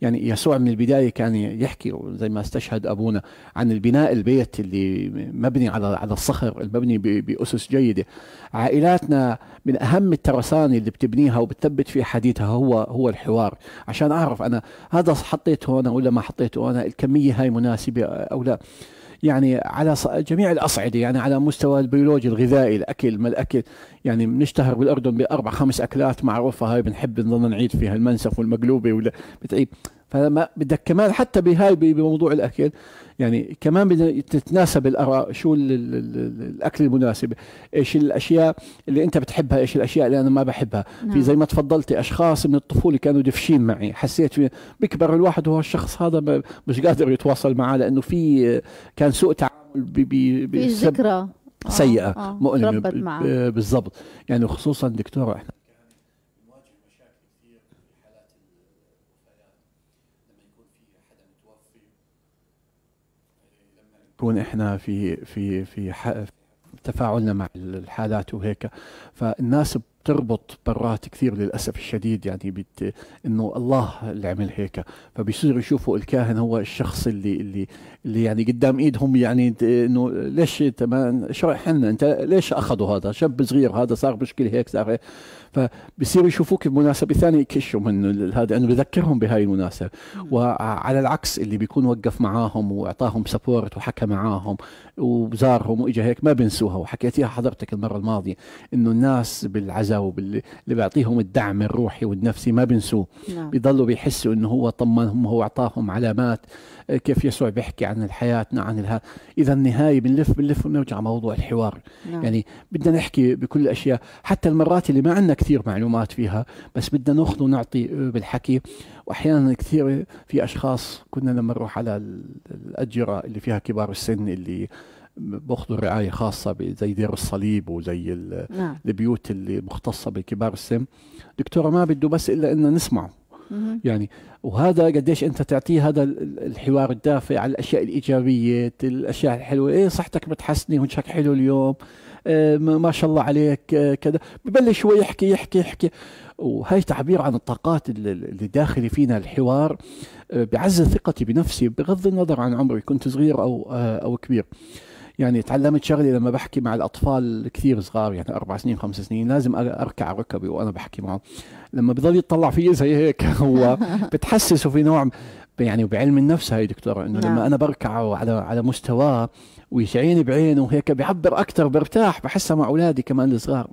يعني يسوع من البداية كان يحكي زي ما استشهد أبونا عن البناء البيت اللي مبني على على الصخر المبني بأسس جيدة. عائلاتنا من أهم الترسانة اللي بتبنيها وبتثبت في حديدها هو هو الحوار. عشان أعرف أنا هذا حطيته هنا ولا ما حطيته هنا الكمية هاي مناسبة أو لا؟ يعني على جميع الأصعدة يعني على مستوى البيولوجي الغذائي الأكل ما الأكل. يعني بنشتهر بالأردن بأربع خمس أكلات معروفة هاي بنحب نضل نعيد فيها المنسف والمقلوبة ولا بتعيد. فما بدك كمان حتى بهاي بموضوع الأكل يعني كمان تتناسب الآراء شو الأكل المناسب إيش الأشياء اللي أنت بتحبها إيش الأشياء اللي أنا ما بحبها نعم. في زي ما تفضلتي أشخاص من الطفولة كانوا دفشين معي حسيت في بيكبر الواحد وهو الشخص هذا مش قادر يتواصل معاه لأنه في كان سوء تعامل في ذكرى سيئة آه. آه. مؤلمه بالضبط يعني خصوصا دكتورة إحنا نكون إحنا في في في تفاعلنا مع الحالات وهيك. فالناس بتربط برات كثير للأسف الشديد يعني بت إنه الله اللي عمل هيك. فبيصيروا يشوفوا الكاهن هو الشخص اللي اللي اللي يعني قدام إيدهم يعني إنه ليش انت ما اشرح لنا أنت ليش أخذوا هذا؟ شاب صغير هذا صار مشكلة هيك صار هيك. فبصيروا يشوفوك بمناسبة ثانية يكشوا من هذا؟ انه بذكرهم بهاي المناسبة. وعلى العكس اللي بيكون وقف معاهم وأعطاهم سبورت وحكى معاهم وزارهم وإجا هيك ما بنسوها. وحكيتيها حضرتك المرة الماضية إنه الناس بالعزاء وباللي بيعطيهم الدعم الروحي والنفسي ما بنسوه. نعم. بيضلوا بيحسوا إنه هو طمنهم هو أعطاهم علامات. كيف يسوع بيحكي عن حياتنا عن الها إذا النهاية بنلف بنلف ونرجع موضوع الحوار نعم. يعني بدنا نحكي بكل الاشياء حتى المرات اللي ما عندنا كثير معلومات فيها بس بدنا نأخذ ونعطي بالحكي وأحيانا كثير في أشخاص كنا لما نروح على الأجرة اللي فيها كبار السن اللي بأخذوا رعايه خاصة زي دير الصليب وزي نعم. البيوت اللي مختصة بكبار السن دكتورة ما بده بس إلا ان نسمعه يعني وهذا قديش أنت تعطيه هذا الحوار الدافع على الأشياء الإيجابية الأشياء الحلوة. إيه صحتك متحسنه وجهك حلو اليوم. آه ما شاء الله عليك آه كذا. ببلش هو يحكي يحكي يحكي. وهي تعبير عن الطاقات اللي داخلي فينا الحوار آه بعزز ثقتي بنفسي بغض النظر عن عمري كنت صغير أو آه أو كبير. يعني تعلمت شغلي لما بحكي مع الأطفال كثير صغار يعني أربع سنين خمس سنين لازم أركع ركبي وأنا بحكي معه لما بضل يطلع فيي زي هيك هو بتحسسه في نوع يعني بعلم النفس هاي دكتورة إنه نعم. لما أنا بركعه على على مستواه ويسعيني بعينه وهيك بيعبر أكثر برتاح بحسها مع أولادي كمان الصغار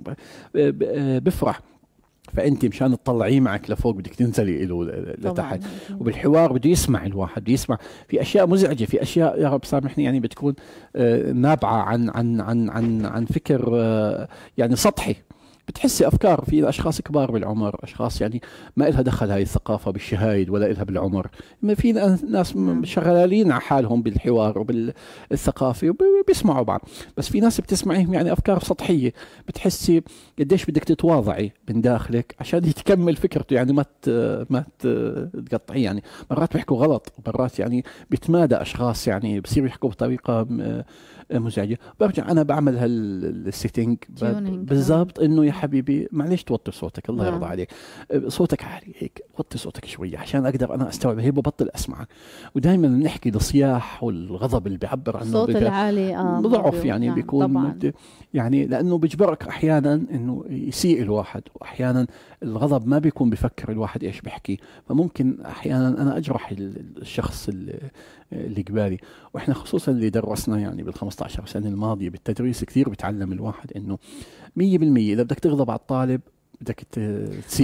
بفرح فأنت مشان تطلعيه معك لفوق بدك تنزلي له لتحت. وبالحوار بده يسمع الواحد بده يسمع. في أشياء مزعجة في أشياء يا رب سامحني يعني بتكون آه، نابعة عن عن عن عن عن فكر آه، يعني سطحي. بتحسي أفكار في أشخاص كبار بالعمر أشخاص يعني ما لها دخل هاي الثقافة بالشهايد ولا لها بالعمر. ما في ناس نعم. شغالين على حالهم بالحوار وبالثقافه وبيسمعوا بعض. بس في ناس بتسمعيهم يعني أفكار سطحية. بتحسي قديش بدك تتواضعي من داخلك عشان تكمل فكرته. يعني ما ما تقطعيه. يعني مرات بيحكوا غلط مرات يعني بيتمادى أشخاص يعني بصيروا يحكوا بطريقة مزعجه برجع أنا بعمل هالسيتنج بالضبط إنه يا حبيبي معلش توطي صوتك الله يرضى نعم. عليك صوتك عالي هيك وطي صوتك شوية عشان أقدر أنا أستوعب. هي ببطل اسمعك ودائما بنحكي الصياح والغضب اللي بيعبر عنه الصوت العالي آه ضعف يعني نعم بيكون طبعاً. يعني لأنه بيجبرك أحيانا إنه يسيء الواحد واحيانا الغضب ما بيكون بفكر الواحد إيش بيحكي. فممكن أحيانا أنا أجرح الشخص اللي, اللي قبالي وإحنا خصوصا اللي درسنا يعني بال 15 سنة الماضية بالتدريس كثير بتعلم الواحد إنه 100% إذا بدك تغضب على الطالب بدك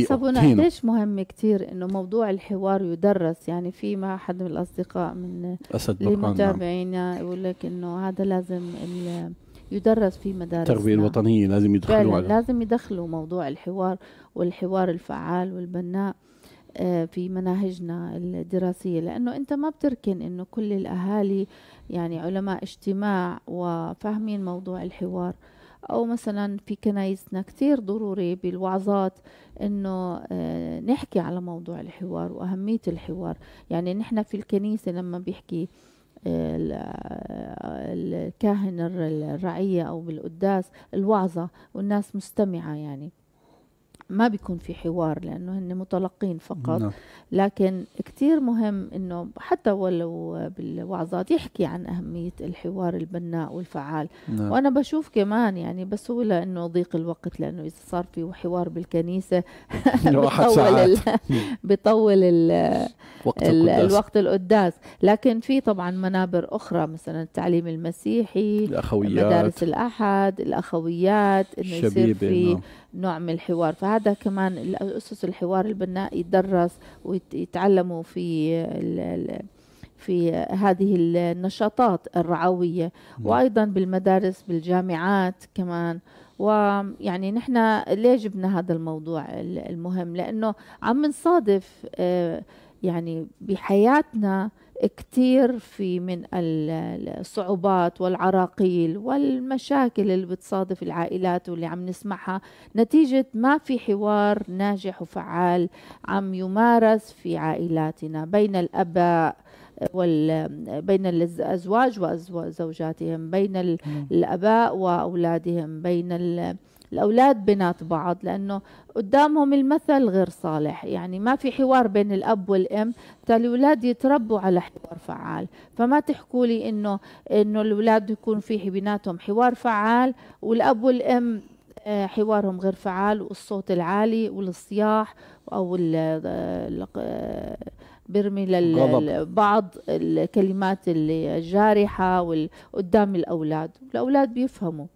طب ليش مهم كثير إنه موضوع الحوار يدرس؟ يعني في ما احد من الأصدقاء من أسد المتابعين نعم. يقول لك إنه هذا لازم يدرس في مدارس. التربيه الوطنية لازم يدخلوا لازم يدخلوا موضوع الحوار والحوار الفعال والبناء. في مناهجنا الدراسية لأنه أنت ما بتركن إنه كل الأهالي يعني علماء اجتماع وفاهمين موضوع الحوار. أو مثلا في كنايسنا كثير ضروري بالوعظات إنه آه، نحكي على موضوع الحوار وأهمية الحوار. يعني نحن في الكنيسة لما بيحكي الكاهن الرعية أو بالقداس الوعظة والناس مستمعة يعني. ما بيكون في حوار لأنه هن متلقين فقط. نعم. لكن كثير مهم إنه حتى ولو بالوعظات يحكي عن أهمية الحوار البناء والفعال. نعم. وأنا بشوف كمان يعني بس هو لأنه ضيق الوقت لأنه إذا صار في حوار بالكنيسة بيطول بيطول الوقت القداس. لكن في طبعا منابر أخرى مثلا التعليم المسيحي الأخويات. مدارس الأحد الأخويات إنه يصير في نعم. نوع من الحوار. فهذا كمان أسس الحوار البناء يدرس ويتعلموا في في هذه النشاطات الرعوية. نعم. وأيضا بالمدارس بالجامعات كمان. ويعني نحن ليه جبنا هذا الموضوع المهم؟ لأنه عم نصادف آه، يعني بحياتنا كثير في من الصعوبات والعراقيل والمشاكل اللي بتصادف العائلات واللي عم نسمعها. نتيجة ما في حوار ناجح وفعال عم يمارس في عائلاتنا بين الأباء وال بين الأزواج وزوجاتهم بين الآباء وأولادهم بين الأولاد بنات بعض لأنه قدامهم المثل غير صالح. يعني ما في حوار بين الأب والأم بالتالي الأولاد يتربوا على حوار فعال. فما تحكوا لي إنه إنه الأولاد يكون في بيناتهم حوار فعال والأب والأم آه، حوارهم غير فعال والصوت العالي والصياح أو آه، برمي لبعض الكلمات الجارحة قدام الأولاد. الأولاد بيفهموا.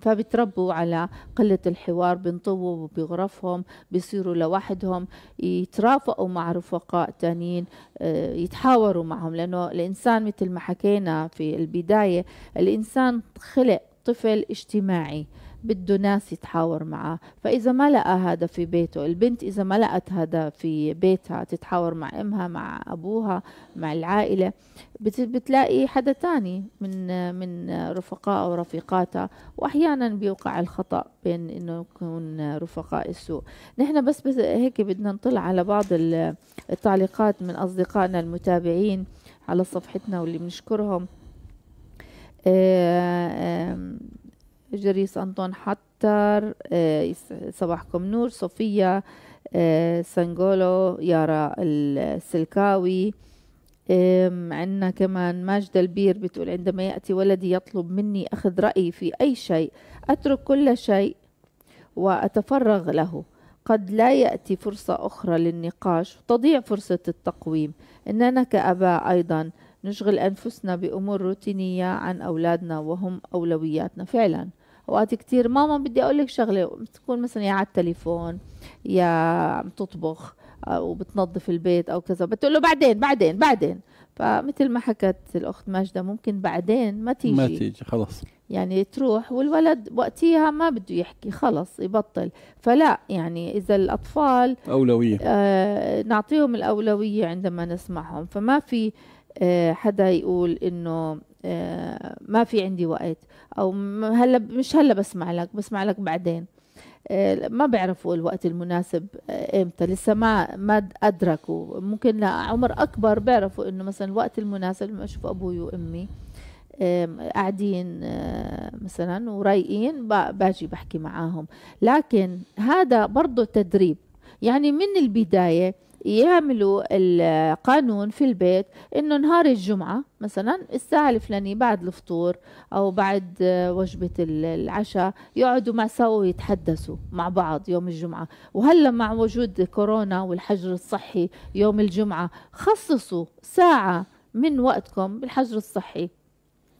فبتربوا على قلة الحوار بنطووا بغرفهم بيصيروا لوحدهم يترافقوا مع رفقاء تانيين آه، يتحاوروا معهم. لأنه الإنسان مثل ما حكينا في البداية الإنسان خلق طفل اجتماعي. بده ناس يتحاور معاه. فإذا ما لقى هذا في بيته البنت إذا ما لقت هذا في بيتها تتحاور مع أمها مع أبوها مع العائلة بتلاقي حدا تاني من من رفقاء أو رفيقاتها وأحيانا بيوقع الخطأ بين إنه يكون رفقاء السوء. نحن بس, بس هيك بدنا نطلع على بعض التعليقات من أصدقائنا المتابعين على صفحتنا واللي بنشكرهم. آه، جريس أنطون حتر آه، صباحكم نور صوفيا آه، سانجولو يارا السلكاوي. عندنا كمان ماجدة البير بتقول عندما يأتي ولدي يطلب مني أخذ رأيي في أي شيء أترك كل شيء وأتفرغ له. قد لا يأتي فرصة أخرى للنقاش تضيع فرصة التقويم. إننا كأباء أيضا نشغل أنفسنا بأمور روتينية عن أولادنا وهم أولوياتنا. فعلا. اوقات كتير. ماما بدي أقول لك شغلة بتكون مثلا يا على التليفون يا عم تطبخ أو بتنظف البيت أو كذا. بتقول له بعدين بعدين بعدين. فمثل ما حكت الأخت ماجدة ممكن بعدين ما تيجي. ما تيجي خلص يعني تروح والولد وقتها ما بده يحكي خلص يبطل. فلا يعني إذا الأطفال أولوية. آه نعطيهم الأولوية عندما نسمعهم. فما في آه حدا يقول إنه آه ما في عندي وقت. أو هلا مش هلا بسمع لك بسمع لك بعدين. آه، ما بيعرفوا الوقت المناسب آه، إمتى. لسه ما ما أدركوا. ممكن لعمر أكبر بيعرفوا إنه مثلا الوقت المناسب لما أشوف أبوي وأمي قاعدين آه، مثلا ورايقين باجي بحكي معاهم. لكن هذا برضه تدريب. يعني من البداية يعملوا القانون في البيت إنه نهار الجمعة مثلا الساعة الفلانية بعد الفطور أو بعد وجبة العشاء يقعدوا مع سوا يتحدثوا مع بعض يوم الجمعة. وهلأ مع وجود كورونا والحجر الصحي يوم الجمعة خصصوا ساعة من وقتكم بالحجر الصحي.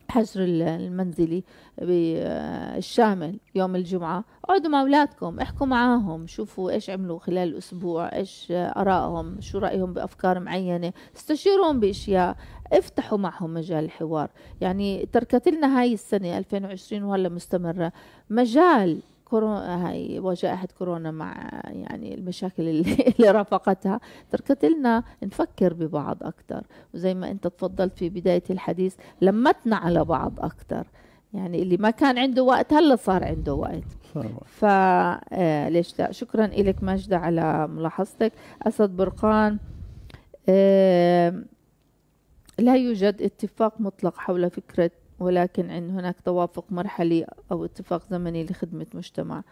الحجر المنزلي الشامل يوم الجمعة. اقعدوا مع أولادكم احكوا معاهم شوفوا إيش عملوا خلال الأسبوع إيش آرائهم شو رأيهم بأفكار معينة. استشيرهم بأشياء افتحوا معهم مجال الحوار. يعني تركت لنا هاي السنة 2020 وهلا مستمرة. مجال كورونا هاي وجائحة كورونا مع يعني المشاكل اللي, اللي رافقتها. تركت لنا نفكر ببعض أكثر وزي ما أنت تفضلت في بداية الحديث لمتنا على بعض أكثر يعني اللي ما كان عنده وقت هلا صار عنده وقت. ف آه ليش لا؟ شكرا لك ماجدة على ملاحظتك. أسد برقان آه لا يوجد اتفاق مطلق حول فكرة ولكن عند هناك توافق مرحلي أو اتفاق زمني لخدمة مجتمع.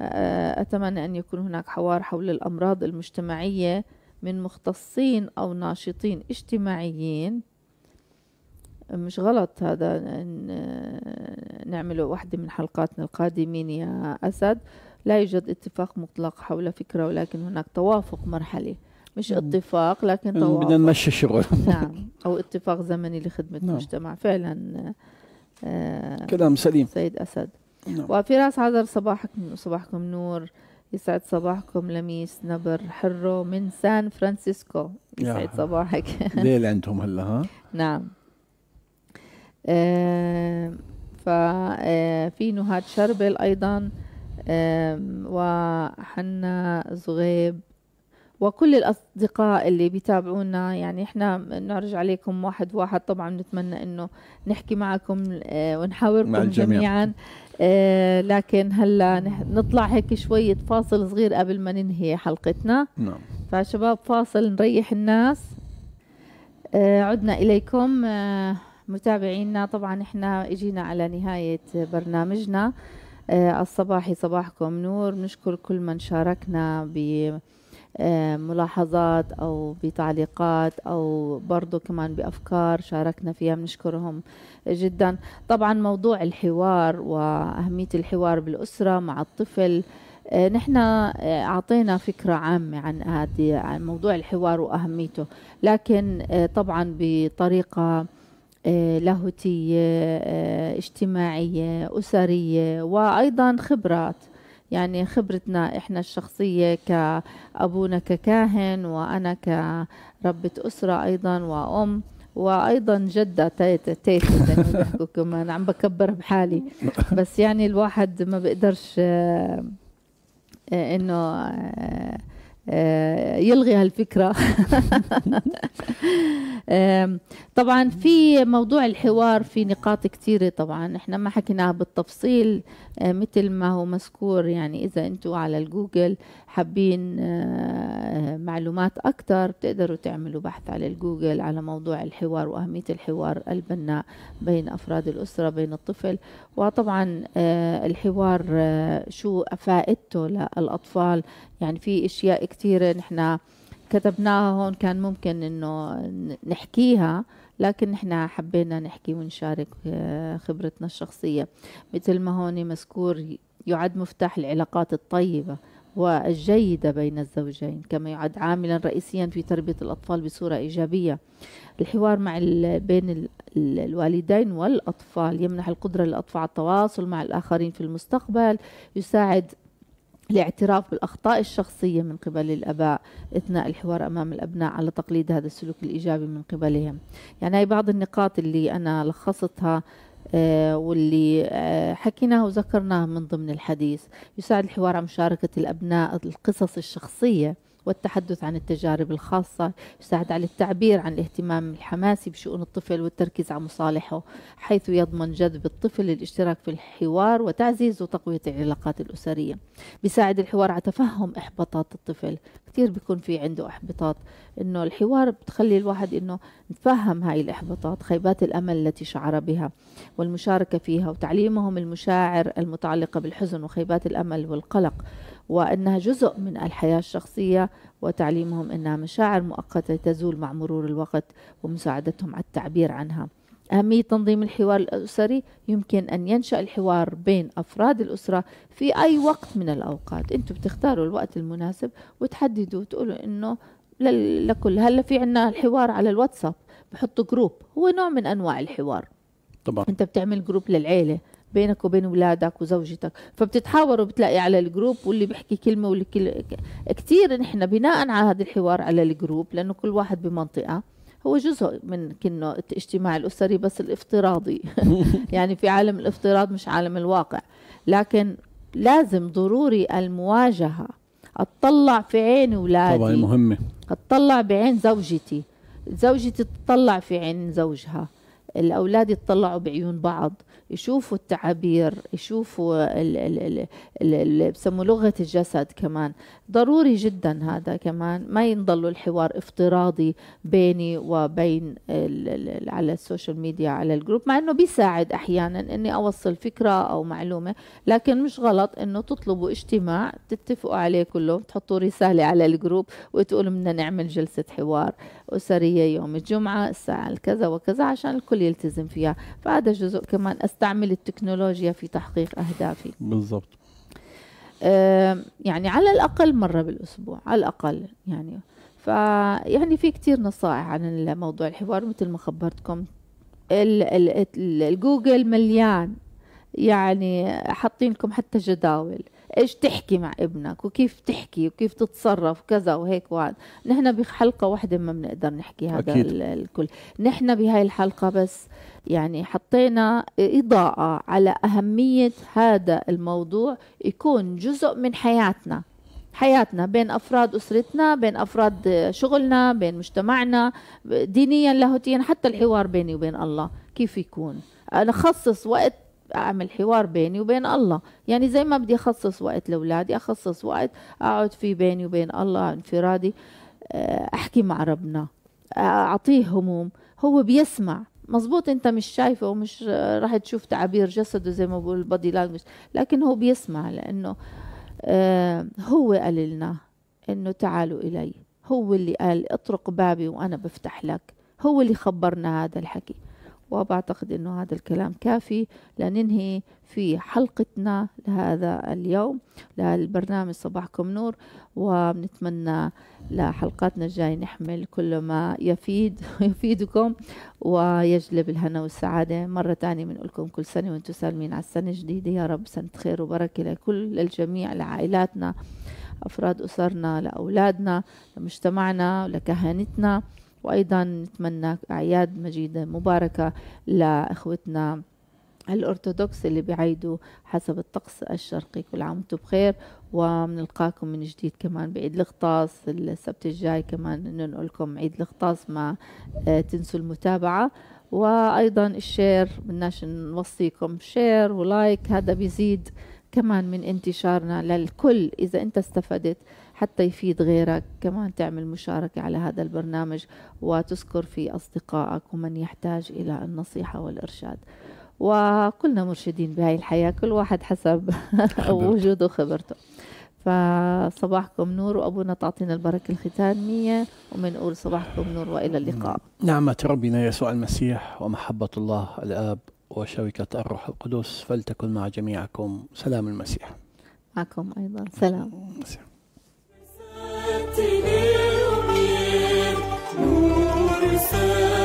آه، أتمنى أن يكون هناك حوار حول الأمراض المجتمعية من مختصين أو ناشطين اجتماعيين. مش غلط هذا نعمله واحدة من حلقاتنا القادمين يا أسد. لا يوجد اتفاق مطلق حول فكرة ولكن هناك توافق مرحلي. مش اتفاق لكن بدنا نمشي الشغل نعم. أو اتفاق زمني لخدمة نعم. مجتمع فعلا آه كلام سليم. سيد أسد. نعم. وفراس عذر صباحك صباحكم نور يسعد صباحكم لميس نبر حرو من سان فرانسيسكو. يسعد صباحك. ليل عندهم هلا ها؟ نعم. آه ففي آه، نهاد شربل أيضا. آه وحنا زغيب وكل الأصدقاء اللي بيتابعونا يعني إحنا نرجع عليكم واحد واحد. طبعا نتمنى إنه نحكي معكم آه، ونحاوركم مع جميعا. آه، لكن هلأ نطلع هيك شوية فاصل صغير قبل ما ننهي حلقتنا. نعم. فشباب فاصل نريح الناس. آه، عدنا إليكم. متابعينا. طبعا إحنا إجينا على نهاية برنامجنا. الصباحي صباحكم نور. نشكر كل من شاركنا ب ملاحظات أو بتعليقات أو برضو كمان بأفكار شاركنا فيها بنشكرهم جدا. طبعا موضوع الحوار وأهمية الحوار بالأسرة مع الطفل آه، نحن آه، أعطينا فكرة عامة عن هذه عن موضوع الحوار وأهميته. لكن طبعا بطريقة لاهوتية اجتماعية أسرية وأيضا خبرات. يعني خبرتنا إحنا الشخصية كأبونا ككاهن وأنا كربة أسرة أيضا وأم وأيضا جدة تيتا تيتا زي ما بيحكوا كمان عم بكبر بحالي. بس يعني الواحد ما بيقدرش آه، إنه آه، آه، يلغي هالفكرة. طبعا في موضوع الحوار في نقاط كثيرة طبعا. إحنا ما حكيناها بالتفصيل. مثل ما هو مذكور يعني إذا أنتوا على الجوجل حابين آه، معلومات أكثر بتقدروا تعملوا بحث على الجوجل على موضوع الحوار وأهمية الحوار البناء بين أفراد الأسرة بين الطفل. وطبعا آه، الحوار آه، شو فائدته للأطفال. يعني في أشياء كثيره نحن كتبناها هون كان ممكن إنه ن- نحكيها. لكن نحن حبينا نحكي ونشارك آه، خبرتنا الشخصية. مثل ما هون مذكور يعد مفتاح العلاقات الطيبة والجيدة بين الزوجين كما يعد عاملا رئيسيا في تربية الأطفال بصورة إيجابية. الحوار مع بين ال- ال- الوالدين والأطفال يمنح القدرة للأطفال على التواصل مع الآخرين في المستقبل يساعد الاعتراف بالأخطاء الشخصية من قبل الآباء أثناء الحوار أمام الأبناء على تقليد هذا السلوك الإيجابي من قبلهم. يعني هاي بعض النقاط اللي أنا لخصتها آه، واللي آه، حكيناها وذكرناها من ضمن الحديث. يساعد الحوار على مشاركة الأبناء القصص الشخصية. والتحدث عن التجارب الخاصة يساعد على التعبير عن الاهتمام الحماسي بشؤون الطفل والتركيز على مصالحه حيث يضمن جذب الطفل للاشتراك في الحوار وتعزيز وتقوية العلاقات الأسرية. بيساعد الحوار على تفهم إحباطات الطفل. كثير بيكون في عنده إحباطات. إنه الحوار بتخلي الواحد إنه نتفهم هاي الإحباطات خيبات الأمل التي شعر بها والمشاركة فيها وتعليمهم المشاعر المتعلقة بالحزن وخيبات الأمل والقلق. وأنها جزء من الحياة الشخصية وتعليمهم أنها مشاعر مؤقتة تزول مع مرور الوقت ومساعدتهم على التعبير عنها. أهمية تنظيم الحوار الأسري يمكن أن ينشأ الحوار بين أفراد الأسرة في أي وقت من الأوقات. أنتم بتختاروا الوقت المناسب وتحددوا وتقولوا لل- لكل هلا في عنا الحوار على الواتساب؟ بحطوا group هو نوع من أنواع الحوار. طبعا. أنت بتعمل group للعيلة. بينك وبين اولادك وزوجتك. فبتتحاوروا بتلاقي على ال group واللي بيحكي كلمة واللي كل... كثير نحن بناء على هذا الحوار على ال group لأنه كل واحد بمنطقة. هو جزء من كنه الاجتماع الأسري بس الافتراضي. يعني في عالم الافتراض مش عالم الواقع. لكن لازم ضروري المواجهة. اطلع في عين اولادي طبعا مهمة. اطلع بعين زوجتي. زوجتي تطلع في عين زوجها. الأولاد يتطلعوا بعيون بعض. يشوفوا التعابير يشوفوا ال- ال- ال- ال- ال- بسموا لغة الجسد كمان. ضروري جدا هذا كمان. ما ينضل الحوار افتراضي بيني وبين على ال social media على ال group مع إنه بيساعد أحيانا إني أوصل فكرة أو معلومة لكن مش غلط إنه تطلبوا اجتماع تتفقوا عليه كلهم تحطوا رسالة على ال group وتقولوا بدنا نعمل جلسة حوار. أسرية يوم الجمعة الساعة الكذا وكذا عشان الكل يلتزم فيها. فهذا جزء كمان أستعمل التكنولوجيا في تحقيق أهدافي. بالضبط. آم، يعني على الأقل مرة بالأسبوع على الأقل يعني. فيعني في كتير نصائح عن موضوع الحوار مثل ما خبرتكم ال- ال- ال- الجوجل مليان. يعني حاطين لكم حتى جداول. إيش تحكي مع ابنك وكيف تحكي وكيف تتصرف كذا وهيك وهذا. نحن بحلقة واحدة ما بنقدر نحكي هذا أكيد. ال- الكل. نحن بهاي الحلقة بس يعني حطينا إضاءة على أهمية هذا الموضوع يكون جزء من حياتنا. حياتنا بين أفراد أسرتنا بين أفراد شغلنا بين مجتمعنا دينيا لاهوتيا حتى الحوار بيني وبين الله كيف يكون. أنا أخصص وقت أعمل حوار بيني وبين الله. يعني زي ما بدي أخصص وقت لأولادي أخصص وقت أقعد فيه بيني وبين الله انفرادي آه، أحكي مع ربنا آه، أعطيه هموم. هو بيسمع. مزبوط أنت مش شايفه ومش راح تشوف تعابير جسده زي ما بقول البادي لانجوج لكن هو بيسمع لأنه آه، هو قال لنا إنه تعالوا إلي. هو اللي قال اطرق بابي وأنا بفتح لك. هو اللي خبرنا هذا الحكي. وبعتقد إنه هذا الكلام كافي لننهي في حلقتنا لهذا اليوم. للبرنامج صباحكم نور وبنتمنى لحلقاتنا الجاي نحمل كل ما يفيد يفيدكم ويجلب الهنا والسعادة. مرة تانية بنقول لكم كل سنة وأنتم سالمين على السنة الجديدة. يا رب سنة خير وبركة لكل الجميع لعائلاتنا أفراد أسرنا لأولادنا لمجتمعنا لكهنتنا. وأيضا نتمنى أعياد مجيدة مباركة لإخوتنا الأرثوذكس اللي بيعيدوا حسب الطقس الشرقي. كل عام وأنتم بخير وبنلقاكم من جديد كمان بعيد الغطاس السبت الجاي كمان ننقلكم عيد الغطاس ما آه، تنسوا المتابعة. وأيضا ال share بدناش نوصيكم share و like هذا بيزيد كمان من انتشارنا للكل. إذا أنت استفدت حتى يفيد غيرك. كمان تعمل مشاركة على هذا البرنامج وتذكر في أصدقائك ومن يحتاج إلى النصيحة والإرشاد. وكلنا مرشدين بهاي الحياة كل واحد حسب وجوده وخبرته. فصباحكم نور وأبونا تعطينا البركة الختامية ومنقول صباحكم نور وإلى اللقاء. نعمة ربنا يسوع المسيح ومحبة الله الآب وشركة الروح القدس فلتكن مع جميعكم. سلام المسيح. معكم أيضا. سلام. Tener o miel, nur sein.